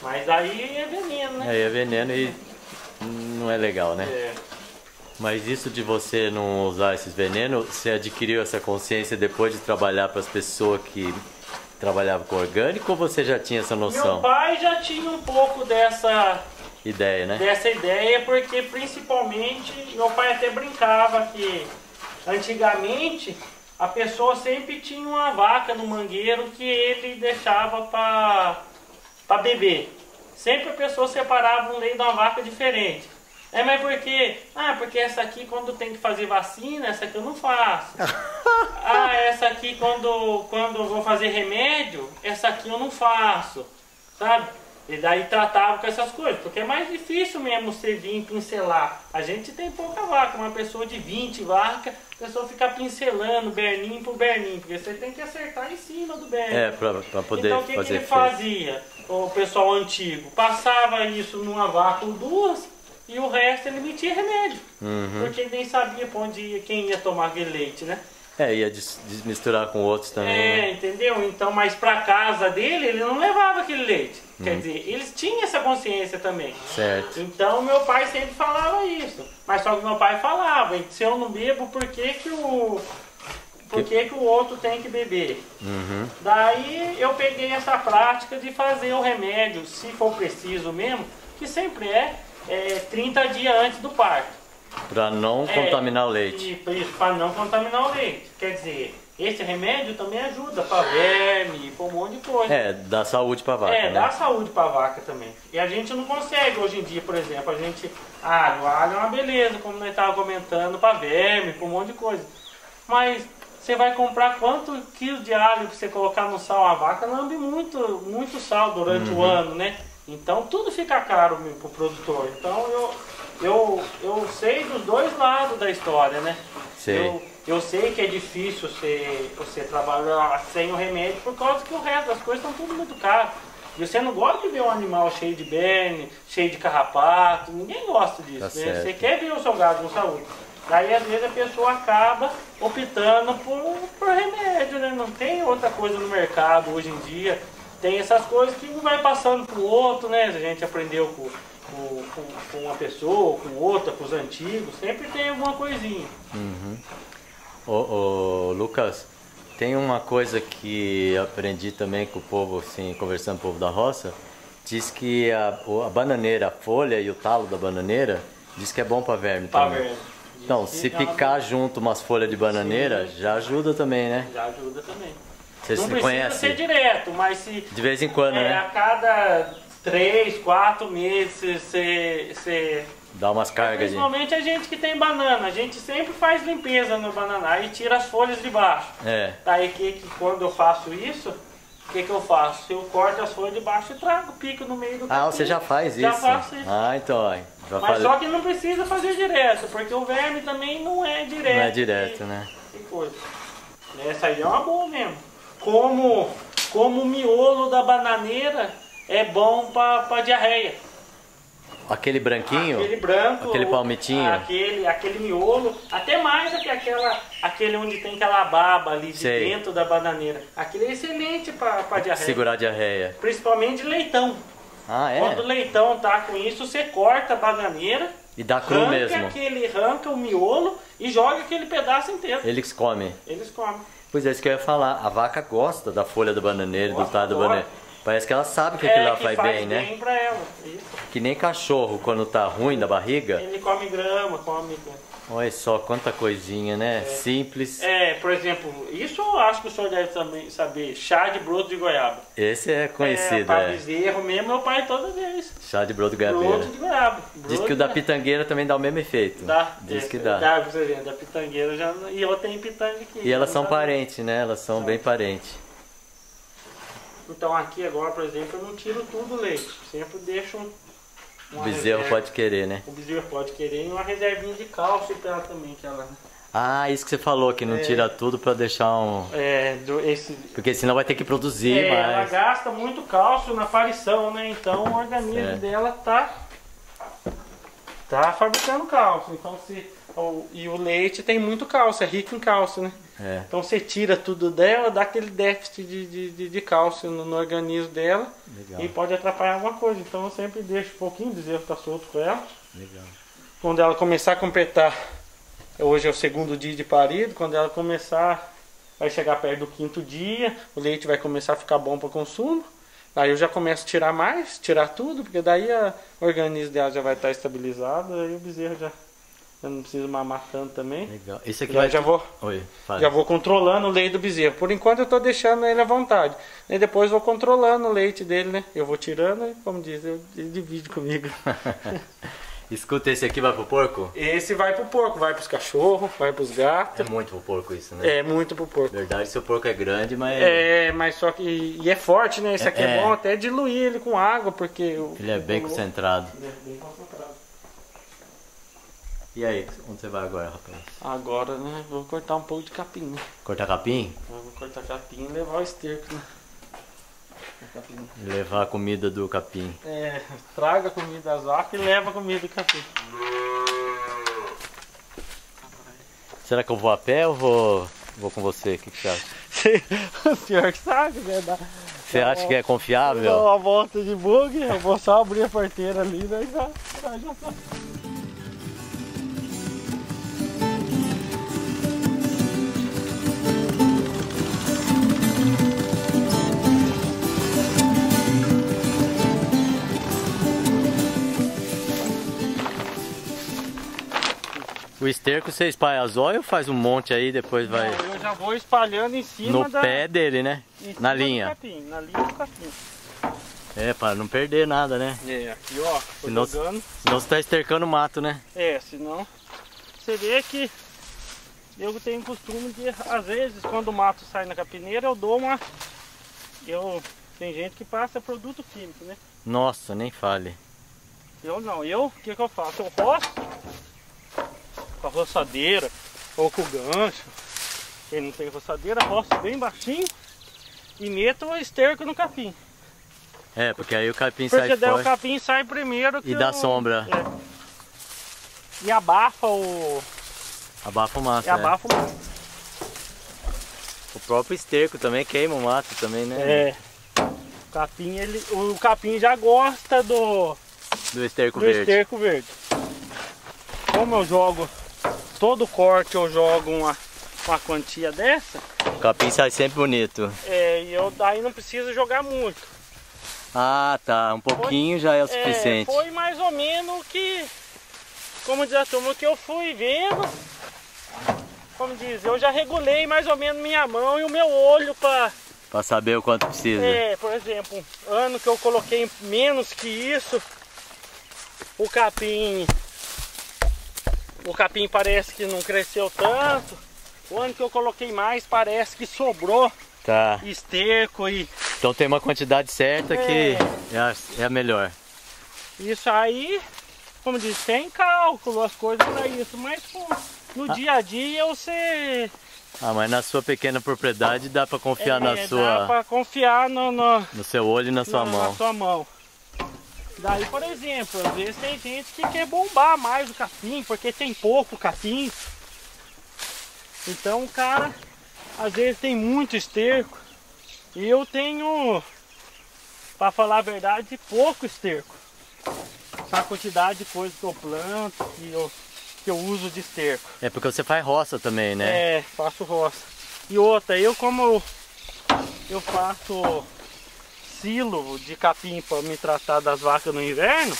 Mas aí é veneno, né? Aí é veneno e não é legal, né? É. Mas isso de você não usar esses venenos, você adquiriu essa consciência depois de trabalhar para as pessoas que trabalhavam com orgânico ou você já tinha essa Meu noção? pai já tinha um pouco dessa Ideia, né? dessa ideia, porque principalmente meu pai até brincava que antigamente a pessoa sempre tinha uma vaca no mangueiro que ele deixava para beber. Sempre a pessoa separava um leite de uma vaca diferente. É, mas por quê? Ah, porque essa aqui quando tem que fazer vacina, essa aqui eu não faço. ah, essa aqui quando, quando eu vou fazer remédio, essa aqui eu não faço. Sabe? E daí tratava com essas coisas, porque é mais difícil mesmo você vir pincelar. A gente tem pouca vaca, uma pessoa de 20 vacas, a pessoa fica pincelando berninho por berninho, porque você tem que acertar em cima do berninho. É, pra, pra poder então o que, que ele fazia? O pessoal antigo passava isso numa vaca ou duas e o resto ele metia remédio. Uhum. Porque ele nem sabia pra onde ia, quem ia tomar aquele leite, né? É, ia misturar com outros também. É, né? entendeu? Então, mas pra casa dele, ele não levava aquele leite. Quer Uhum. dizer, eles tinham essa consciência também. Certo. Então, meu pai sempre falava isso. Mas só que meu pai falava, "E se eu não bebo, por que que o... Por que, que o outro tem que beber? Uhum. Daí eu peguei essa prática de fazer o remédio, se for preciso mesmo, que sempre é, é 30 dias antes do parto. Pra não É, contaminar o leite. Para não contaminar o leite. Quer dizer, esse remédio também ajuda para verme, para um monte de coisa. É, dá saúde pra vaca, É, né? dá saúde para vaca também. E a gente não consegue hoje em dia, por exemplo, a gente. Ah, o alho é uma beleza, como nós estávamos comentando, para verme, para um monte de coisa. Mas você vai comprar quanto quilos de alho que você colocar no sal? A vaca lambe muito, muito sal durante Uhum. o ano, né? Então tudo fica caro para o produtor. Então eu, eu, eu sei dos dois lados da história, né? Sei. Eu, eu sei que é difícil você, você trabalhar sem o remédio por causa que o resto das coisas estão tudo muito caro. E você não gosta de ver um animal cheio de berne, cheio de carrapato, ninguém gosta disso. Tá né? Você quer ver o seu gado com saúde. Daí às vezes a pessoa acaba optando por, por remédio, né? Não tem outra coisa no mercado hoje em dia. Tem essas coisas que um vai passando pro outro, né? A gente aprendeu com, com, com, uma pessoa, com outra, com os antigos. Sempre tem alguma coisinha. Ô, ô, Lucas, tem uma coisa que aprendi também com o povo, assim, conversando com o povo da roça. Diz que a, o- a bananeira, a folha e o talo da bananeira, diz que é bom para verme Pra também. ver. Então, se é picar junto umas folhas de bananeira, já ajuda também, né? Já ajuda também. Você não se precisa conhece? ser direto, mas se De vez em quando, é, né? a cada três, quatro meses você, você Dá umas cargas. Principalmente a gente que tem banana, a gente sempre faz limpeza no bananá e tira as folhas de baixo. É, Daí que, que quando eu faço isso, o que, que eu faço? Eu corto as folhas de baixo e trago, pico no meio do Ah, capim. você já faz isso? Já faço isso. Ah, então, já Mas falei. só que não precisa fazer direto, porque o verme também não é direto. Não é direto, e- né? e coisa. Essa aí é uma boa mesmo. Como, como o miolo da bananeira é bom para diarreia. Aquele branquinho? Aquele branco. Aquele palmitinho? Aquele, aquele miolo. Até mais do que aquela, aquele onde tem aquela baba ali de Sei. dentro da bananeira. Aquele é excelente para diarreia. Segurar a diarreia. Principalmente de leitão. Ah, Quando o é? leitão tá com isso, você corta a bananeira. E dá cru mesmo. aquele, arranca o miolo e joga aquele pedaço inteiro. Eles comem. Eles comem. Pois é, isso que eu ia falar. A vaca gosta da folha da bananeira, do Gosta, talho da adora. bananeira. Parece que ela sabe que aquilo lá faz faz bem, né? pra ela. Isso. Que nem cachorro, quando tá ruim da barriga. Ele come grama, come. Olha só quanta coisinha, né? Simples. É, por exemplo, isso eu acho que o senhor deve também saber. Chá de broto de goiaba. Esse é é, conhecido, é. bezerro mesmo, meu pai toda vez. Chá de broto Broto gabeira. de goiaba. Diz Broto que o da de- pitangueira também dá o mesmo efeito. Dá. Diz é, que dá. Dá, você ver, da pitangueira já. E eu tenho pitanga aqui. E elas não são parentes, né? Elas são bem parentes. Então aqui agora, por exemplo, eu não tiro tudo o leite. Sempre deixo um. O bezerro reserva. pode querer, né? O bezerro pode querer e uma reservinha de cálcio pra ela também, que ela. Ah, isso que você falou, que não É. tira tudo pra deixar um. É, do, esse, Porque senão vai ter que produzir É, ela mais. gasta muito cálcio na aparição, né? Então o organismo Certo. dela tá tá fabricando cálcio. Então se o- e o leite tem muito cálcio, é rico em cálcio, né? É. Então você tira tudo dela, dá aquele déficit de, de, de, de cálcio no, no organismo dela Legal. e pode atrapalhar alguma coisa. Então eu sempre deixo um pouquinho, o bezerro tá solto com ela. Legal. Quando ela começar a completar, hoje é o segundo dia de parido, quando ela começar, vai chegar perto do quinto dia, o leite vai começar a ficar bom para consumo. Aí eu já começo a tirar mais, tirar tudo, porque daí a- o organismo dela já vai estar estabilizado, aí o bezerro já, já não precisa mamar tanto também. Legal. Esse aqui Já, vai. já vou, Oi, já vou controlando o leite do bezerro. Por enquanto eu estou deixando ele à vontade. Aí depois vou controlando o leite dele, né? Eu vou tirando e, como diz, eu- ele divide comigo. Escuta, esse aqui vai pro porco? Esse vai pro porco, vai pros cachorros, vai pros gatos. É muito pro porco isso, né? É muito pro porco. Verdade, seu porco é grande, mas É, mas só que. E é forte, né? Esse aqui é, É. bom até diluir ele com água, porque. ele é bem concentrado. Ele é bem concentrado. E aí, onde você vai agora, rapaz? Agora, né? Vou cortar um pouco de capim, né? Cortar capim? Eu Vou cortar capim e levar o esterco, né? Levar a comida do capim. É, traga a comida das vacas e leva a comida do capim. Será que eu vou a pé ou vou, vou com você? O que, que você acha? o senhor que sabe, né? Dá, Você acha que é dá confiável? uma volta de bug, eu vou só abrir a porteira ali, né? Já, já, já tá. O esterco você espalha as ou faz um monte aí depois vai Não, eu já vou espalhando em cima no da. pé dele, né? Na linha. capim, na linha do capim. É, para não perder nada, né? É, aqui ó, tô Senão- jogando. Senão você tá estercando o mato, né? É, senão você vê que eu tenho costume de, às vezes, quando o mato sai na capineira, eu dou uma. Eu. Tem gente que passa produto químico, né? Nossa, nem fale. Eu não, eu, o que, que eu faço? Eu roço com a roçadeira, ou com gancho. Quem não tem roçadeira, roça bem baixinho e meta o esterco no capim. É, porque aí o capim porque sai o capim sai primeiro E dá o- sombra. é. E abafa o. Abafa o mato. E é. abafa o mato. O próprio esterco também queima o mato também, né? É. O capim, ele, o capim já gosta do, Do esterco do verde. esterco verde. Como eu jogo todo corte, eu jogo uma, uma quantia dessa, O capim sai sempre bonito. é, e eu daí não preciso jogar muito. Ah, tá. Um pouquinho já é o É, suficiente. foi mais ou menos o que, como diz a turma, o que eu fui vendo. Como diz, eu já regulei mais ou menos minha mão e o meu olho para Pra saber o quanto precisa. É, por exemplo, ano que eu coloquei menos que isso, o capim. O capim parece que não cresceu tanto. O ano que eu coloquei mais parece que sobrou Tá. esterco e Então tem uma quantidade certa que é a, é a melhor. isso aí, como diz, tem cálculo, as coisas para isso, mas pô, no dia a dia você Ah, mas na sua pequena propriedade dá pra confiar é, na dá sua, para confiar no, no, no seu olho e na sua mão. na sua mão. Daí, por exemplo, às vezes tem gente que quer bombar mais o capim, porque tem pouco capim. Então o cara, às vezes tem muito esterco. E eu tenho, para falar a verdade, pouco esterco. A quantidade de coisa que eu planto, que eu, que eu uso de esterco. É porque você faz roça também, né? É, faço roça. E outra, eu como eu faço silo de capim para me tratar das vacas no inverno,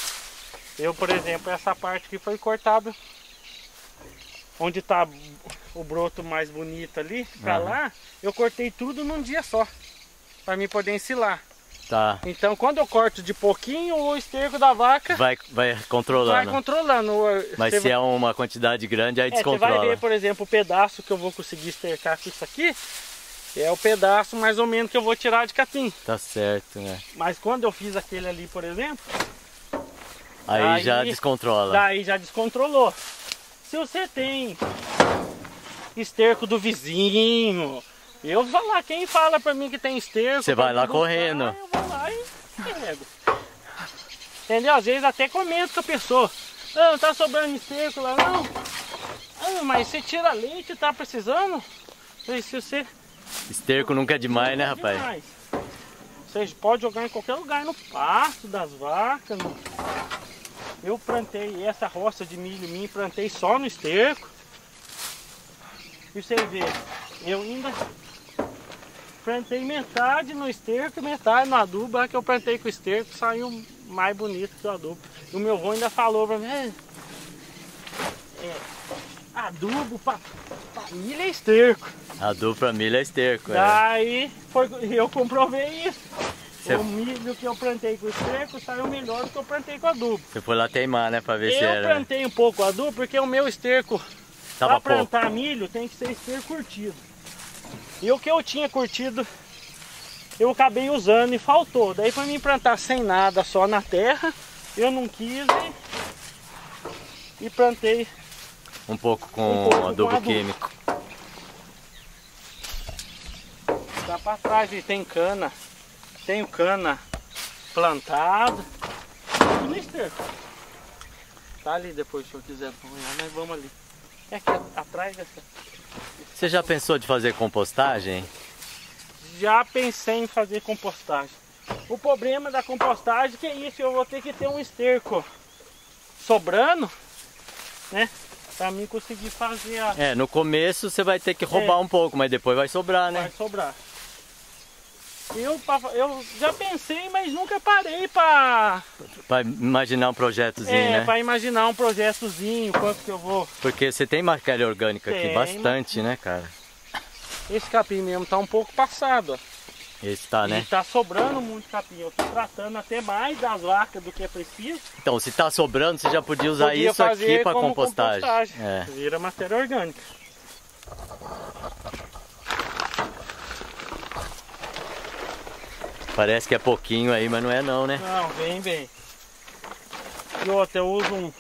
eu, por exemplo, essa parte aqui foi cortada onde está o broto mais bonito ali, para Aham. lá, eu cortei tudo num dia só, para mim poder ensilar. Tá. Então, quando eu corto de pouquinho, o esterco da vaca Vai, vai vai controlando. controlando. Mas Você se é uma quantidade grande, aí é, você vai descontrola. ver, por exemplo, o pedaço que eu vou conseguir estercar com isso aqui. É o pedaço mais ou menos que eu vou tirar de capim. Tá certo, né? Mas quando eu fiz aquele ali, por exemplo, Aí, já descontrola. daí já descontrolou. Se você tem esterco do vizinho, eu vou lá, quem fala pra mim que tem esterco... Você vai lá buscar, correndo. Eu vou lá e pego. Entendeu? Às vezes até comento com a pessoa. Ah, não tá sobrando esterco lá, não. Ah, mas você tira leite, tá precisando? Se você Esterco nunca é demais, né, rapaz? Demais. Você pode jogar em qualquer lugar, no pasto das vacas. no- Eu plantei essa roça de milho minha, plantei só no esterco. E você vê, eu ainda plantei metade no esterco metade no adubo. A que eu plantei com o esterco saiu mais bonito que o adubo. E o meu avô ainda falou pra mim, "É, é, adubo pra, pra milho é esterco. A dupla milha é esterco, é. Daí foi, eu comprovei isso. Cê- O milho que eu plantei com esterco saiu melhor do que eu plantei com adubo. Você foi lá teimar, né, pra ver se Eu era. plantei um pouco adubo porque o meu esterco, para pouco. plantar milho, tem que ser esterco curtido. E o que eu tinha curtido, eu acabei usando e faltou. Daí para mim plantar sem nada, só na terra, eu não quis e, e plantei Um pouco com Um pouco com adubo adubo. químico. Dá pra trás e tem cana. Tenho cana no esterco. Tá ali depois se eu quiser apanhar, nós vamos ali. É aqui atrás dessa. Você já pensou de fazer compostagem? Já pensei em fazer compostagem. O problema da compostagem que é isso, eu vou ter que ter um esterco sobrando, né? Pra mim conseguir fazer a. É, no começo você vai ter que roubar É. um pouco, mas depois vai sobrar, Vai né? sobrar. Eu, eu já pensei, mas nunca parei pra, Pra imaginar um projetozinho, é, né? pra imaginar um projetozinho, quanto que eu vou. Porque você tem matéria orgânica aqui, Tem, bastante, né, cara? Esse capim mesmo tá um pouco passado, ó. Esse tá, E né? tá sobrando muito capim. Eu tô tratando até mais das vacas do que é preciso. Então, se tá sobrando, você já podia usar Podia isso aqui como compostagem. compostagem. É. Vira matéria orgânica. Parece que é pouquinho aí, mas não é não, né? Não, vem, vem. E outra, eu uso um.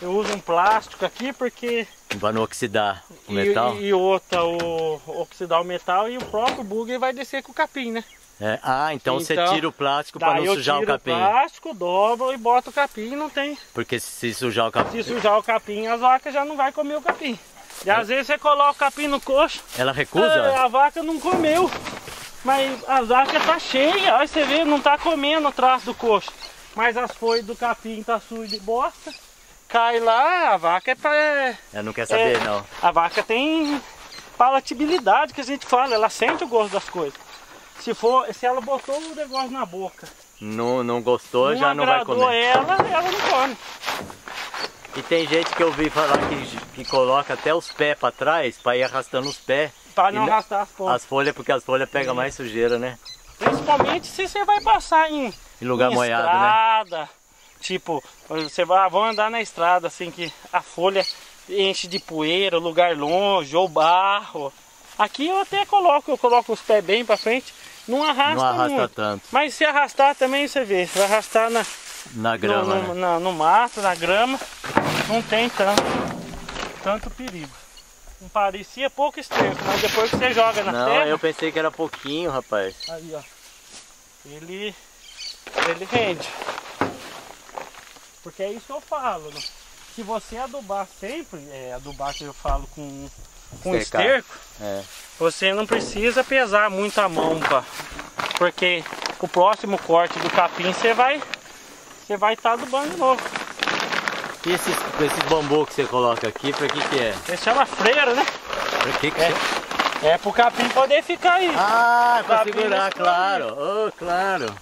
Eu uso um plástico aqui porque Pra não oxidar. o metal? E, e outra, o oxidar o metal e o próprio bug vai descer com o capim, né? É. Ah, então, então, você tira o plástico para não sujar o capim. o plástico, dobro e bota o capim não tem. Porque se sujar o capim. Se sujar o capim, as vacas já não vai comer o capim. E às é. vezes você coloca o capim no coxo. Ela recusa? É, a vaca não comeu. Mas a vaca tá cheia, aí você vê, não tá comendo o traço do coxo. Mas as folhas do capim tá sujas de bosta. Cai lá, a vaca é pra. Ela não quer saber, é, não. A vaca tem palatabilidade que a gente fala, ela sente o gosto das coisas. Se for, se ela botou o negócio na boca. Não, não gostou, não já não vai comer. ela, ela não come. E tem gente que eu ouvi falar que, que coloca até os pés para trás, para ir arrastando os pés. Para não arrastar as folhas. As folhas, porque as folhas pegam mais sujeira, né? Principalmente se você vai passar em, em lugar em molhado, né? estrada, né? Tipo, você vai, vão andar na estrada assim que a folha enche de poeira, lugar longe ou barro. Aqui eu até coloco, eu coloco os pés bem para frente, não arrasta, não arrasta muito. tanto. Mas se arrastar também você vê, vai arrastar na, na grama, no, no, né? na, no mato, na grama, não tem tanto, tanto perigo. Não parecia pouco esterco, mas depois que você joga na não, terra... Não, eu pensei que era pouquinho, rapaz. Aí, ó. Ele, ele rende. Porque é isso que eu falo, né? Se você adubar sempre, é, adubar que eu falo com, com esterco, é. você não precisa pesar muito a mão, pá. Porque o próximo corte do capim você vai você vai estar tá adubando de novo. E esse, esse bambu que você coloca aqui, pra que que é? Esse chama freira, né? Pra que que é? É, é pro capim poder ficar aí. Ah, pra segurar, claro. Oh, claro.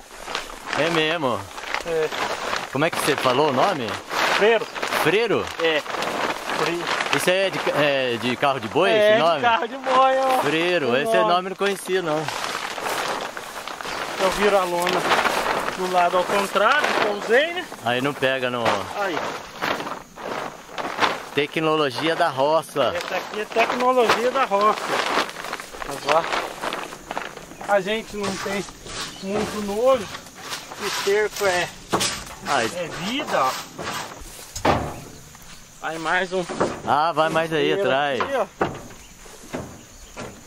É mesmo. É. Como é que você falou o nome? Freiro. Freiro? É. Freiro. Isso é de, é de carro de boi, é, esse nome? de carro de boi, ó. Freiro, esse nome. nome eu não conhecia não. Eu viro a lona do lado ao contrário, pousei, né? Aí não pega no... Aí. Tecnologia da roça. Essa aqui é tecnologia da roça. Mas lá, a gente não tem muito nojo. O cerco é, Ai. é vida, ó. Vai mais um. Ah, vai mais aí atrás. Aqui,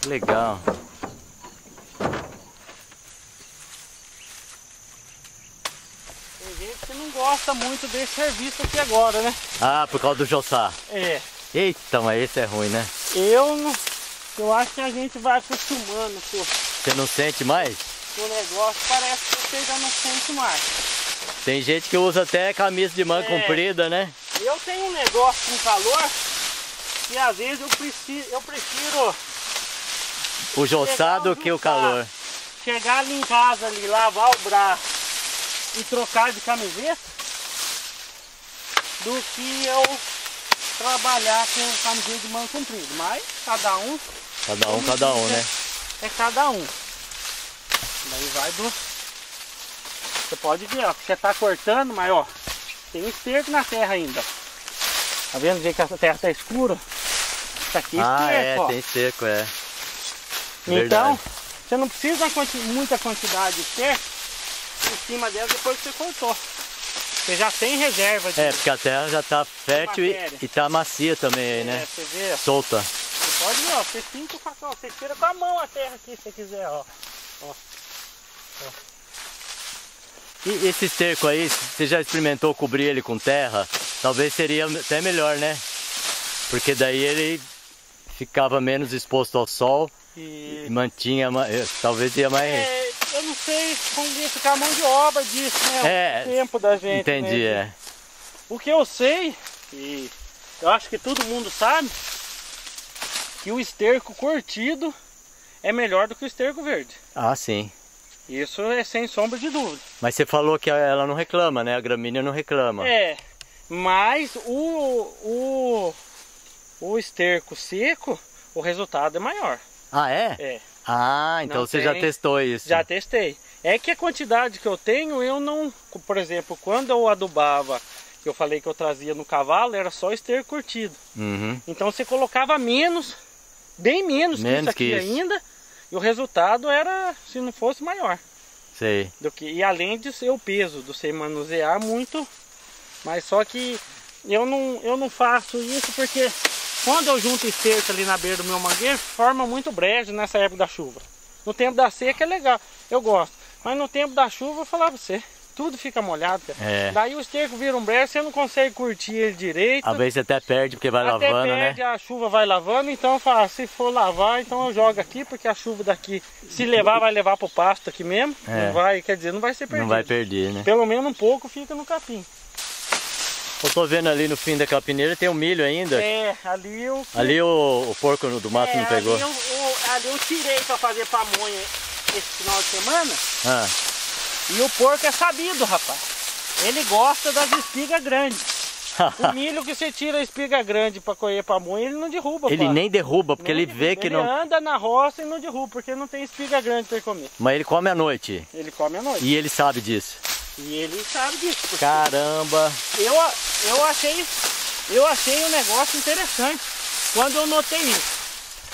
Legal. Tem gente que não gosta muito desse serviço aqui agora, né? Ah, por causa do Jossá. É. Eita, mas esse é ruim, né? Eu não. Eu acho que a gente vai acostumando, pô. Você não sente mais? O negócio parece que você já não sente mais. Tem gente que usa até camisa de manga é. comprida, né? Eu tenho um negócio com calor que às vezes eu prefiro, eu prefiro o joçado do que o calor. Chegar ali em casa ali, lavar o braço e trocar de camiseta do que eu trabalhar com camiseta de manga comprida. Mas cada um. Cada um, cada um, né? É cada um. Daí vai do. Você pode ver, ó, você tá cortando, mas ó, tem esterco na terra ainda. Tá vendo ver que a terra tá escura? Isso aqui é ah, esterco, é, ó. tem esterco, é. Então, Verdade. você não precisa muita quantidade de esterco em cima dela depois que você cortou. Você já tem reserva de É, porque a terra já tá fértil e, e tá macia também, é, né? Você vê? Solta. Você pode ver, ó, você pinta o facão, você tira com a mão a terra aqui se você quiser, ó. ó. E esse esterco aí, você já experimentou cobrir ele com terra? Talvez seria até melhor, né? Porque daí ele ficava menos exposto ao sol e, e mantinha, talvez ia mais... É, eu não sei como ia ficar a mão de obra disso, né? É, o tempo da gente. Entendi, né? é. O que eu sei, e eu acho que todo mundo sabe, que o esterco curtido é melhor do que o esterco verde. Ah, sim. Isso é sem sombra de dúvida. Mas você falou que ela não reclama, né? A gramínea não reclama. É, mas o, o, o esterco seco, o resultado é maior. Ah, é? É. Ah, então não você tem, já testou isso. Já testei. É que a quantidade que eu tenho, eu não... Por exemplo, quando eu adubava, que eu falei que eu trazia no cavalo, era só esterco curtido. Uhum. Então você colocava menos, bem menos, menos que isso aqui que isso. ainda e o resultado era, se não fosse, maior. Sei. Do que, e além de ser o peso, do você manusear muito. Mas só que eu não, eu não faço isso porque Quando eu junto esterco ali na beira do meu mangueiro, forma muito brejo nessa época da chuva. No tempo da seca é legal, eu gosto. Mas no tempo da chuva, eu vou falar pra você, tudo fica molhado. É. Daí o esterco vira um brejo, você não consegue curtir ele direito. Às vezes até perde porque vai Até lavando, né? perde, a chuva vai lavando, então eu falo, ah, se for lavar, então eu jogo aqui, porque a chuva daqui, se levar, vai levar pro pasto aqui mesmo. É. Não vai, quer dizer, não vai ser perdido. Não vai perder, né? Pelo menos um pouco fica no capim. Eu tô vendo ali no fim da capineira tem um milho ainda. É, ali eu. Ali o, o porco do mato é, não pegou. Ali eu, o- ali eu tirei pra fazer pamonha esse final de semana. Ah, E o porco é sabido, rapaz. Ele gosta das espigas grandes. O milho que você tira a espiga grande pra colher pamonha, ele não derruba. ele pá. nem derruba porque Nem ele vê que ele não. anda na roça e não derruba, porque não tem espiga grande ele comer. Mas ele come à noite. Ele come à noite. E ele sabe disso. E ele sabe disso. Caramba! Eu, eu achei eu achei um negócio interessante quando eu notei isso.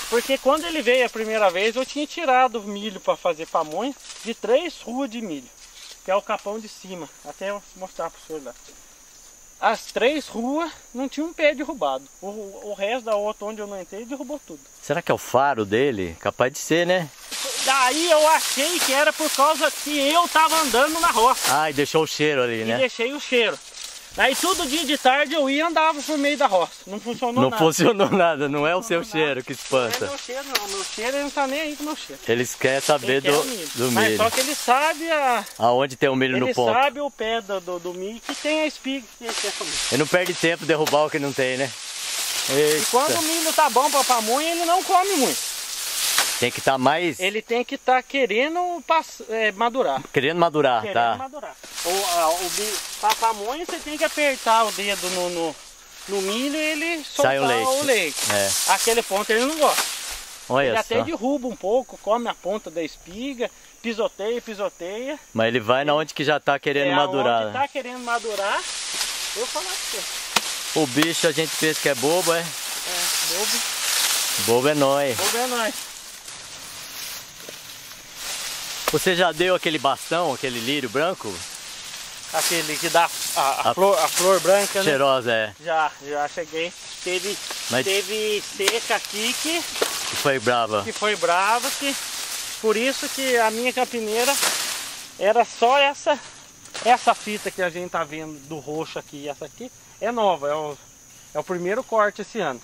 Porque quando ele veio a primeira vez, eu tinha tirado milho para fazer pamonha de três ruas de milho, que é o capão de cima. Até eu mostrar para o senhor lá. As três ruas não tinha um pé derrubado. O, o resto da outra onde eu não entrei derrubou tudo. Será que é o faro dele? Capaz de ser, né? Daí eu achei que era por causa que eu tava andando na roça. Ah, e deixou o cheiro ali, e né? deixei o cheiro. Aí todo dia de tarde eu ia e andava por meio da roça. Não funcionou Não nada. funcionou nada, não é o seu nada. cheiro que Não é espanta. meu cheiro não, meu cheiro ele não tá nem aí com meu cheiro. Eles querem saber Ele quer do, o milho. do Mas milho. só que ele sabe a. Aonde tem o milho Ele no ponto. sabe o pé do, do, do milho que tem a espiga que ele quer comer. Ele não perde tempo derrubar o que não tem, né? E quando Eita. o milho tá bom pra pamonha, ele não come muito. Tem que estar mais Ele tem que estar querendo pass- é, madurar. querendo madurar, querendo tá? madurar. O, a, o, bi- pra pamonha você tem que apertar o dedo no, no, no milho e ele soltar Sai o leite. o leite. É. Aquele ponto ele não gosta. Olha ele só. até derruba um pouco, come a ponta da espiga, pisoteia, pisoteia. Mas ele vai na onde que já tá querendo é, madurar. Onde né? tá querendo madurar, eu vou falar pra você. O bicho a gente pensa que é bobo, é? É, bobo, Bobo é nóis. bobo é nós. Você já deu aquele bastão, aquele lírio branco? Aquele que dá a, a A- flor, a flor branca, né? Cheirosa, é. Já, já cheguei. Teve, Mas- teve seca aqui que, Que foi brava. que foi brava, que por isso que a minha campineira era só essa essa fita que a gente tá vendo do roxo aqui, essa aqui é nova, é o, é o primeiro corte esse ano.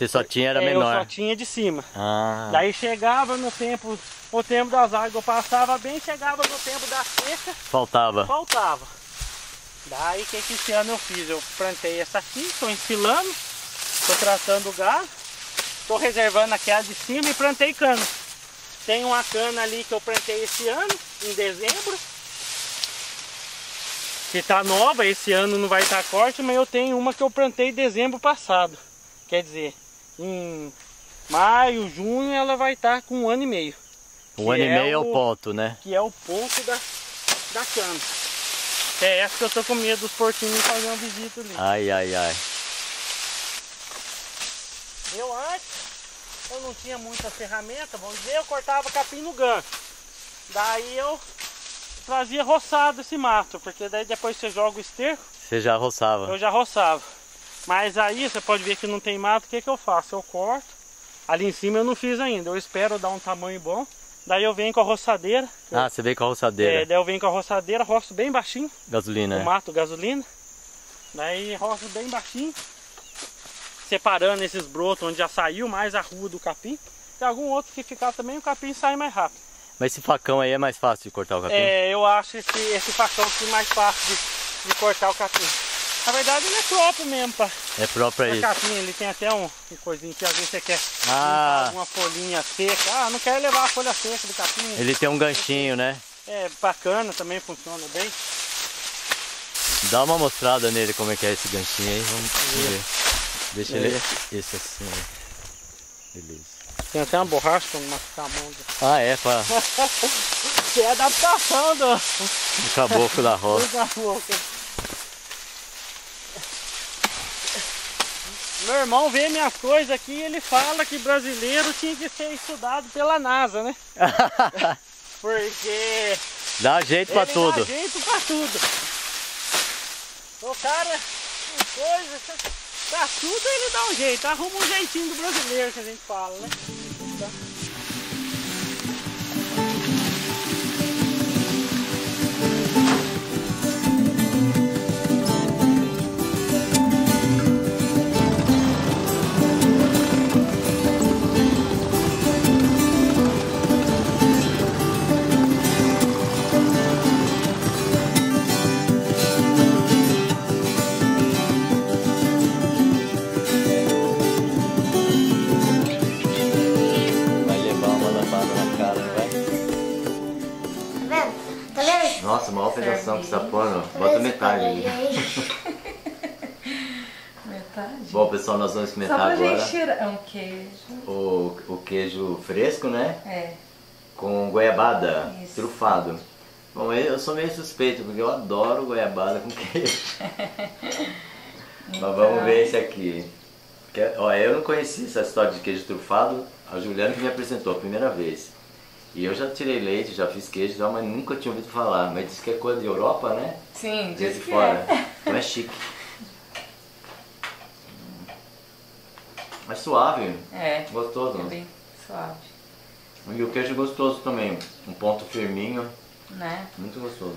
Você só tinha, era É, Eu só menor. tinha de cima. Ah, Daí chegava no tempo, o tempo das águas eu passava bem, chegava no tempo da seca, faltava. faltava. Daí o que, que esse ano eu fiz? Eu plantei essa aqui, estou enfilando, estou tratando o gado, estou reservando aquela de cima e plantei cana. Tem uma cana ali que eu plantei esse ano, em dezembro. Que está nova, esse ano não vai estar corte, mas eu tenho uma que eu plantei em dezembro passado. Quer dizer, em maio, junho ela vai estar com um ano e meio. Um ano e é meio é o o- ponto, né? que é o ponto da, da cana. É essa que eu tô com medo dos porquinhos fazer uma visita ali. Ai, ai, ai. Eu antes, eu não tinha muita ferramenta, vamos dizer, eu cortava capim no gancho. Daí eu trazia roçado esse mato, porque daí depois você joga o esterco, Você já roçava. eu já roçava. Mas aí você pode ver que não tem mato, o que, que eu faço? Eu corto, ali em cima eu não fiz ainda, eu espero dar um tamanho bom. Daí eu venho com a roçadeira, Ah, você veio com a é, roçadeira. daí eu venho com a roçadeira, roço bem baixinho. Gasolina, né? mato gasolina. Daí roço bem baixinho, separando esses brotos onde já saiu mais a rua do capim. Tem algum outro que ficar também, o capim sai mais rápido. Mas esse facão aí é mais fácil de cortar o capim? É, eu acho esse, esse facão aqui mais fácil de, de cortar o capim. Na verdade ele é próprio mesmo para É próprio isso. capim, ele tem até um, um coisinho que às vezes você quer Ah. alguma folhinha seca. Ah, não quero levar a folha seca do capim. Ele tem um ganchinho, né? É bacana, também funciona bem. Dá uma mostrada nele como é que é esse ganchinho aí. Vamos ver. Deixa ele. Esse assim. Beleza. Tem até uma borracha não machucar a mão. Ah, é, pra Que é adaptação do, o caboclo da roça. do caboclo. Meu irmão vê minhas coisas aqui e ele fala que brasileiro tinha que ser estudado pela NASA, né? Porque Dá jeito pra tudo. dá jeito pra tudo. O cara, tem coisa, Pra tudo ele dá um jeito, arruma um jeitinho do brasileiro que a gente fala, né? Nossa, maior pedação que está pondo. Bota metade aí. metade? Bom, pessoal, nós vamos experimentar Só agora. gente tirar um queijo. O, o queijo fresco, né? É. Com goiabada, Isso. trufado. Bom, eu sou meio suspeito, porque eu adoro goiabada com queijo. Mas vamos ver esse aqui. Que, ó, eu não conhecia essa história de queijo trufado. A Juliana que me apresentou a primeira vez. E eu já tirei leite, já fiz queijo, já, mas nunca tinha ouvido falar. Mas disse que é coisa de Europa, né? Sim, Diz que fora. é. Então é chique. Mas suave, É, gostoso. é bem suave, E o queijo é gostoso também. Um ponto firminho, né? muito gostoso.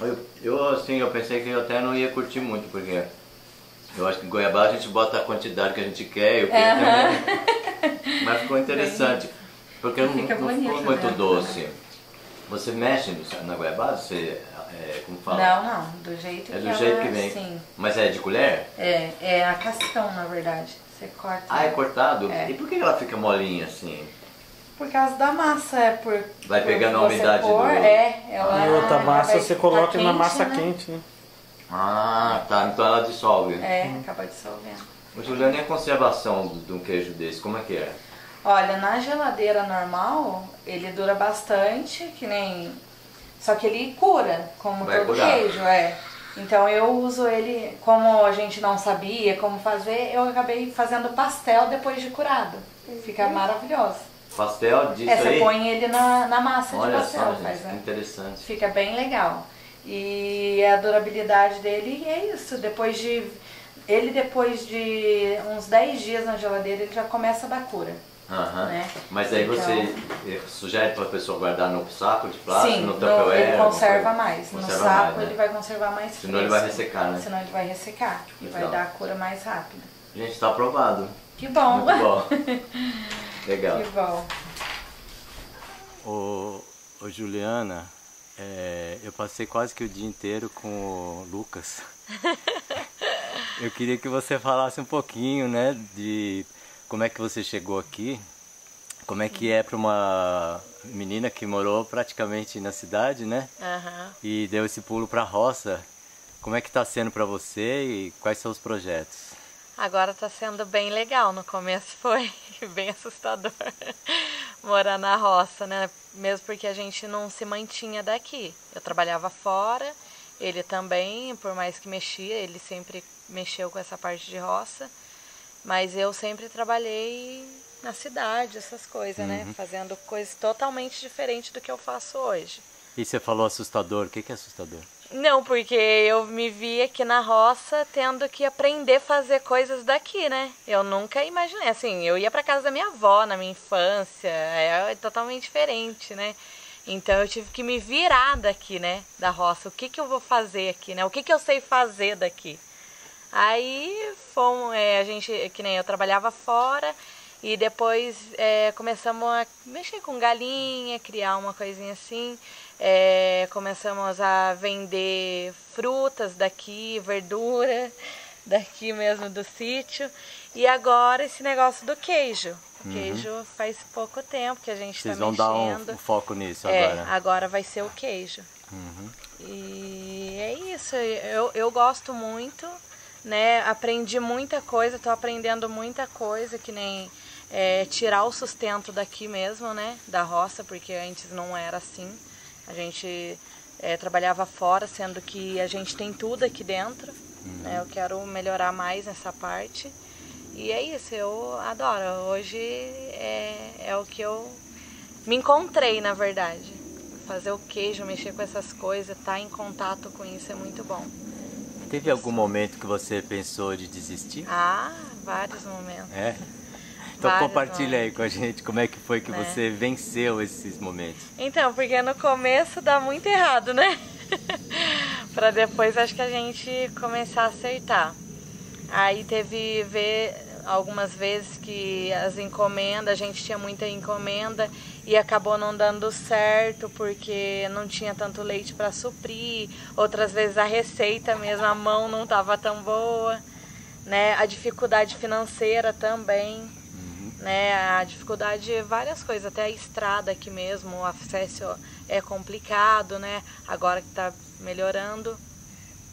Eu, eu assim, eu pensei que eu até não ia curtir muito, porque eu acho que goiabada a gente bota a quantidade que a gente quer e o queijo também. Mas ficou interessante. Porque não, Fica não ficou bonito, muito né? doce. Você mexe no- na goiabada? Você, é, como fala? Não, não, do jeito É que do ela jeito que vem. Sim. Mas é de colher? É, é a cascão, na verdade. Você corta. Ah, é cortado? É. E por que ela fica molinha assim? Por causa da massa, é por. Vai por pegando a você umidade pôr, do- É, ela. E outra massa você coloca na quente, massa né? quente, né? Ah, tá. Então ela dissolve. É, acaba dissolvendo. O Juliano, e a conservação de um queijo desse, como é que é? Olha, na geladeira normal, ele dura bastante, que nem. Só que ele cura, como Vai todo curar. queijo, é. Então eu uso ele, como a gente não sabia como fazer, eu acabei fazendo pastel depois de curado. Fica maravilhoso. Pastel disso É, você aí? põe ele na, na massa Olha de pastel, só, gente, né? interessante. Fica bem legal. E a durabilidade dele é isso. Depois de. Ele depois de uns 10 dias na geladeira, ele já começa a dar cura. Aham. né? Mas aí Então- você eh, sugere para a pessoa guardar no saco de plástico, Sim, no Tupperware? ele conserva mais. Conserva no saco mais, né? ele vai conservar mais Senão ele vai ressecar, né? Senão ele vai ressecar. E vai Legal. dar a cura mais rápida. Gente, está aprovado. Que bom. Muito bom. Legal. que bom. Ô, ô Juliana, é, eu passei quase que o dia inteiro com o Lucas. eu queria que você falasse um pouquinho, né, de como é que você chegou aqui, como é que é para uma menina que morou praticamente na cidade, né, Aham. e deu esse pulo para a roça. Como é que está sendo para você e quais são os projetos? Agora tá sendo bem legal. No começo foi bem assustador morar na roça, né? Mesmo porque a gente não se mantinha daqui. Eu trabalhava fora, ele também, por mais que mexia, ele sempre mexeu com essa parte de roça. Mas eu sempre trabalhei na cidade, essas coisas, né? Fazendo coisas totalmente diferentes do que eu faço hoje. E você falou assustador, o que que é assustador? Não, porque eu me vi aqui na roça tendo que aprender a fazer coisas daqui, né? Eu nunca imaginei, assim, eu ia para casa da minha avó na minha infância, é totalmente diferente, né? Então eu tive que me virar daqui, né, da roça. O que que eu vou fazer aqui, né? O que que eu sei fazer daqui? Aí fomos, é, a gente, que nem eu trabalhava fora e depois é, começamos a mexer com galinha, criar uma coisinha assim. É, começamos a vender frutas daqui, verdura daqui mesmo do sítio. E agora esse negócio do queijo. O queijo faz pouco tempo que a gente Vocês está vão dar mexendo. um, um foco nisso É, agora. agora vai ser o queijo. E é isso, eu, eu gosto muito, né? Aprendi muita coisa, tô aprendendo muita coisa, que nem é, tirar o sustento daqui mesmo, né? Da roça, porque antes não era assim. A gente é, trabalhava fora, sendo que a gente tem tudo aqui dentro. Né? Eu quero melhorar mais nessa parte. E é isso, eu adoro. Hoje é, é o que eu me encontrei, na verdade. Fazer o queijo, mexer com essas coisas, estar em contato com isso é muito bom. Teve algum momento que você pensou de desistir? Ah, vários momentos. É? Então Vários compartilha aí momentos. com a gente como é que foi que Né? você venceu esses momentos. Então, porque no começo dá muito errado, né? pra depois acho que a gente começar a acertar. Aí teve ver algumas vezes que as encomendas, a gente tinha muita encomenda e acabou não dando certo porque não tinha tanto leite para suprir. Outras vezes a receita mesmo, a mão não estava tão boa, né? A dificuldade financeira também né? A dificuldade várias coisas, até a estrada aqui mesmo, o acesso é complicado, né? Agora que tá melhorando,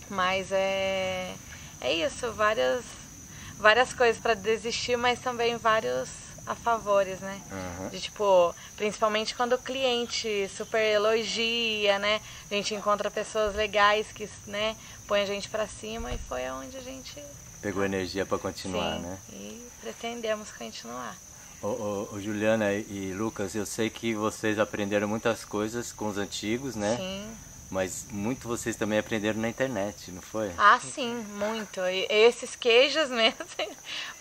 mas é é isso, várias várias coisas para desistir, mas também vários a favores, né? Aham. De tipo, principalmente quando o cliente super elogia, né? A gente encontra pessoas legais que, né, põem a gente para cima e foi aonde a gente Pegou energia para continuar, sim, né? e pretendemos continuar. Ô, ô, ô, Juliana e e Lucas, eu sei que vocês aprenderam muitas coisas com os antigos, né? Sim. Mas muito vocês também aprenderam na internet, não foi? Ah, sim, muito. E esses queijos mesmo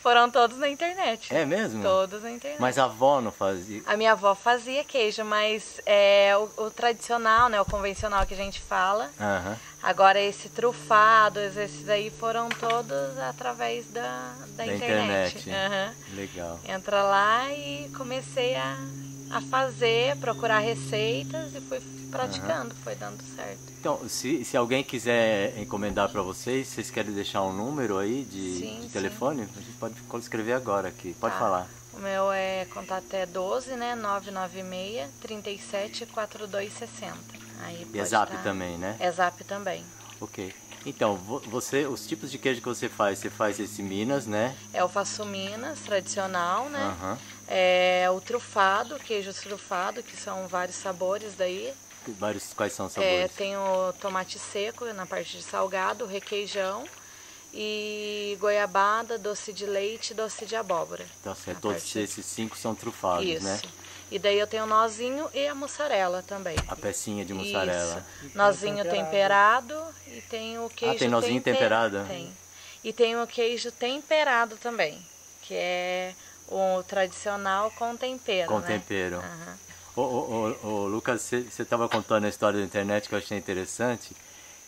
foram todos na internet. É mesmo? Todos na internet. Mas a avó não fazia. A minha avó fazia queijo, mas é o, o tradicional, né? O convencional que a gente fala. Aham. Agora esse trufado, esses aí foram todos através da, da, Da internet. internet. Legal. Entra lá e comecei a, a fazer, procurar receitas e fui praticando, foi dando certo. Então, se, se alguém quiser encomendar para vocês, vocês querem deixar um número aí de, Sim, de sim. telefone? Gente pode escrever agora aqui. Pode Tá. falar. O meu é contato é 12, né? 996 37 4260. Aí E é zap tá- também, né? É zap também. Ok. Então, vo- você, os tipos de queijo que você faz, você faz esse Minas, né? É o faço Minas, tradicional, né? Aham. É o trufado, queijo trufado, que são vários sabores daí. Vários, quais são os É, sabores? tem o tomate seco na parte de salgado, requeijão e goiabada, doce de leite e doce de abóbora. Tá certo. Todos esses cinco são trufados, Isso. né? E daí eu tenho o nozinho e a mussarela também. A pecinha de mussarela. Isso. Nozinho temperado. e tem o queijo Ah, tem nozinho tempe- temperado? Tem. E tem o queijo temperado também, que é o tradicional com tempero, Com né? tempero. Aham. Ô, ô, ô, ô, Lucas, você estava contando a história da internet que eu achei interessante,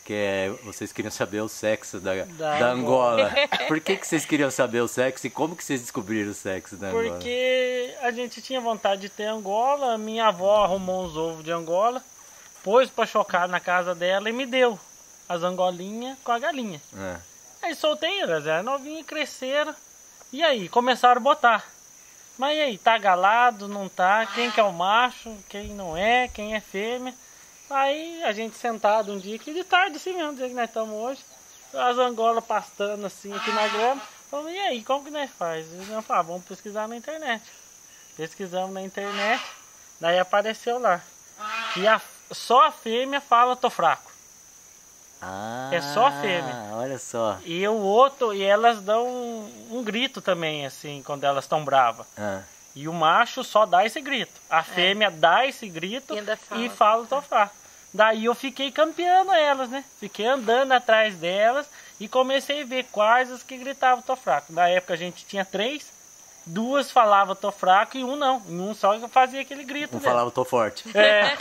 que é vocês queriam saber o sexo da, da, Da Angola. Por que, que vocês queriam saber o sexo e como que vocês descobriram o sexo da Angola? Porque a gente tinha vontade de ter Angola, minha avó arrumou uns ovos de Angola, pôs pra chocar na casa dela e me deu as angolinhas com a galinha. É. Aí soltei elas, eram novinhas, cresceram. E aí, começaram a botar. Mas e aí, tá galado, não tá? Quem que é o macho, quem não é, quem é fêmea? Aí a gente sentado um dia, que de tarde assim mesmo, do dia que nós estamos hoje, as angolas pastando assim aqui na grama. Falamos, e aí, como que nós faz? Eles não falaram, vamos pesquisar na internet. Pesquisamos na internet, daí apareceu lá. Que a, só a fêmea fala, tô fraco. Ah, É só a fêmea. Olha só. E o outro, e elas dão um, um grito também, assim, quando elas estão bravas. Ah, E o macho só dá esse grito. A fêmea dá esse grito E ainda fala. e fala tô fraco. Daí eu fiquei campeando elas, né? Fiquei andando atrás delas e comecei a ver quais as que gritavam tô fraco. Na época a gente tinha três, duas falavam tô fraco e um não. E um só fazia aquele grito. um dele. falava tô forte. É.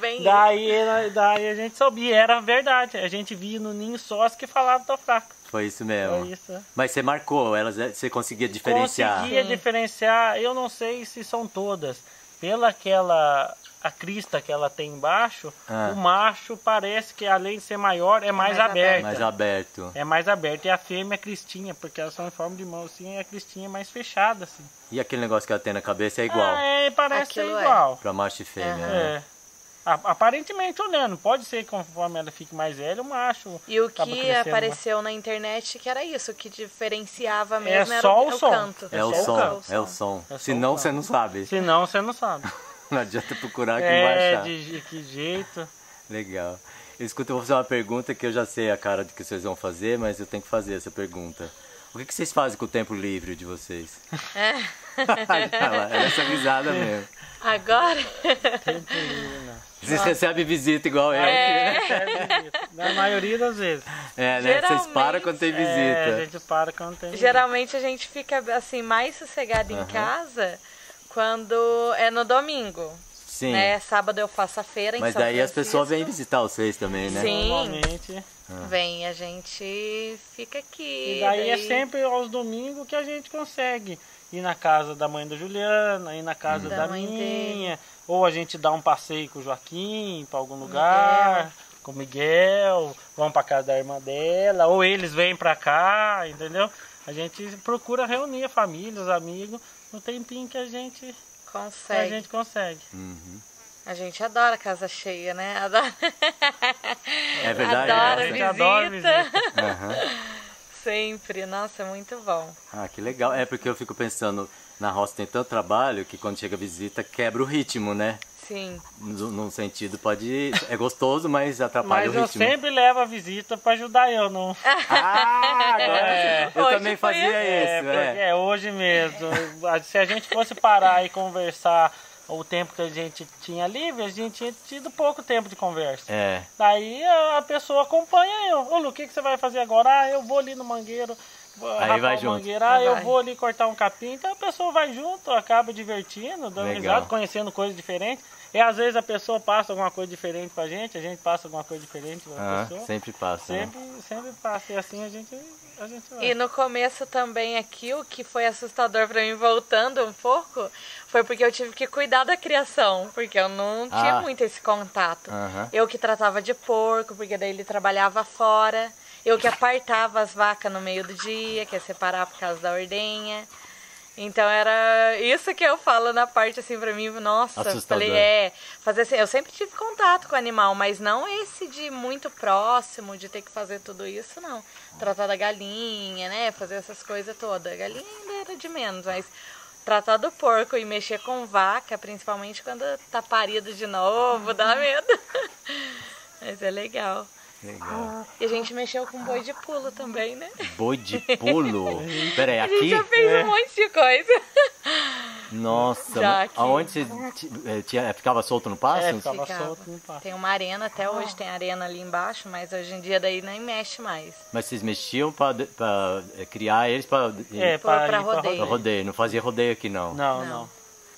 Bem isso. Daí, daí a gente sabia, era verdade. A gente via no ninho só as que falavam tô fraco. Foi isso mesmo. É isso. Mas você marcou, elas, você conseguia diferenciar. Conseguia Sim. diferenciar, eu não sei se são todas. Pela aquela a crista que ela tem embaixo, Ah. o macho parece que além de ser maior, é mais, mais aberto. Mais aberto. É mais aberto. E a fêmea é cristinha, porque elas são em forma de mão assim, e a cristinha é mais fechada assim. E aquele negócio que ela tem na cabeça é igual. Ah, é, parece ser é. igual. Pra macho e fêmea, né? É. A- Aparentemente olhando, pode ser que conforme ela fique mais velha, o macho. E o que apareceu na internet que era isso, que diferenciava É mesmo era só o, o é o som. canto. É o só o som, é o som. É só Senão o você não sabe. Senão você não sabe. Não adianta procurar que não vai É, achar. de que jeito. Legal. Escuta, eu vou fazer uma pergunta que eu já sei a cara de que vocês vão fazer, mas eu tenho que fazer essa pergunta. O que, que vocês fazem com o tempo livre de vocês? Olha lá, é essa risada mesmo. Agora, Tempo livre, né? Vocês recebem visita igual eu. É. Na maioria das vezes. É, né? Vocês param quando tem visita. É, a gente para quando tem Geralmente a gente fica assim mais sossegado uhum. em casa quando é no domingo. Sim. Né? Sábado eu faço a feira Mas daí as pessoas vêm visitar vocês também, né? Sim. Normalmente. Ah. Vem, a gente fica aqui. E daí, daí, é sempre aos domingos que a gente consegue ir na casa da mãe da Juliana, ir na casa hum. da, da minha. Dele. Ou a gente dá um passeio com o Joaquim para algum lugar. Miguel. Com o Miguel, vão para casa da irmã dela, ou eles vêm para cá, entendeu? A gente procura reunir a família, os amigos, no tempinho que a gente consegue. a gente consegue. Uhum. A gente adora casa cheia, né? Adora. É verdade. Adora é. visita. Adora visita. Uhum. Sempre. Nossa, é muito bom. Ah, que legal. É porque eu fico pensando, na roça tem tanto trabalho que quando chega a visita quebra o ritmo, né? Sim. Num sentido pode. É gostoso, mas atrapalha mas o ritmo. Mas eu sempre levo a visita para ajudar eu, não. Ah, agora é. eu hoje também fazia isso. É, é, é, hoje mesmo. Se a gente fosse parar e conversar o tempo que a gente tinha livre, a gente tinha tido pouco tempo de conversa. É. Daí a pessoa acompanha eu. Ô Lu, o que, que você vai fazer agora? Ah, eu vou ali no mangueiro. Aí vai junto. Mangueiro. Ah, eu vou ali cortar um capim. Então a pessoa vai junto, acaba divertindo, dando risada, conhecendo coisas diferentes. E às vezes a pessoa passa alguma coisa diferente pra gente, a gente passa alguma coisa diferente pra ah, pessoa. Sempre passa. Né? Sempre, né? sempre passa. E assim a gente, a gente vai. E no começo também aqui, o que foi assustador pra mim, voltando um pouco, foi porque eu tive que cuidar da criação, porque eu não tinha ah. muito esse contato. Eu que tratava de porco, porque daí ele trabalhava fora. Eu que apartava as vacas no meio do dia, que é separar por causa da ordenha. Então era isso que eu falo na parte assim pra mim, nossa, Assustador. falei, é, fazer assim, eu sempre tive contato com o animal, mas não esse de muito próximo, de ter que fazer tudo isso, não. Tratar da galinha, né, fazer essas coisas todas. A galinha ainda era de menos, mas tratar do porco e mexer com vaca, principalmente quando tá parido de novo, dá medo. mas é legal. Legal. E a gente mexeu com boi de pulo também, né? Boi de pulo? Pera aí, aqui? A gente já fez é. um monte de coisa. Nossa, aonde você eh, tinha, ficava solto no pasto? É, ficava, ficava, solto no pasto. Tem uma arena, até hoje tem arena ali embaixo, mas hoje em dia daí nem mexe mais. Mas vocês mexiam para eh, criar eles para é, para rodeio. Pra rodeio. Não fazia rodeio aqui não? Não, não. não.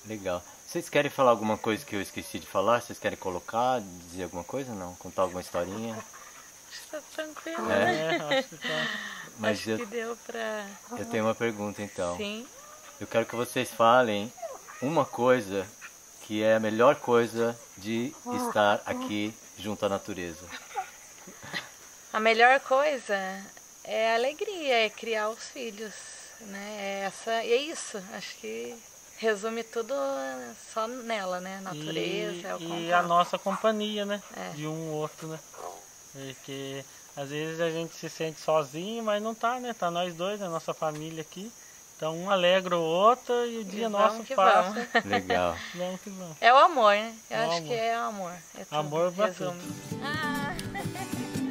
Legal. Vocês querem falar alguma coisa que eu esqueci de falar? Vocês querem colocar, dizer alguma coisa? Não? Contar alguma historinha? Tá tranquilo, é. né? acho que, tá. Mas acho eu, que deu pra... Eu tenho uma pergunta então. Sim. Eu quero que vocês falem uma coisa que é a melhor coisa de estar aqui junto à natureza. A melhor coisa é a alegria, é criar os filhos, né? É essa, e é isso. Acho que resume tudo só nela, né? Natureza, e, é o E a nossa companhia, né? É. De um outro, né? Porque às vezes a gente se sente sozinho, mas não tá, né? Tá nós dois, a nossa família aqui. Então um alegra o outro e o dia e nosso passa. Vamos. Legal. vamos que vamos. É o amor, né? Eu é acho amor. que é o amor. É tudo, amor pra tudo. Ah.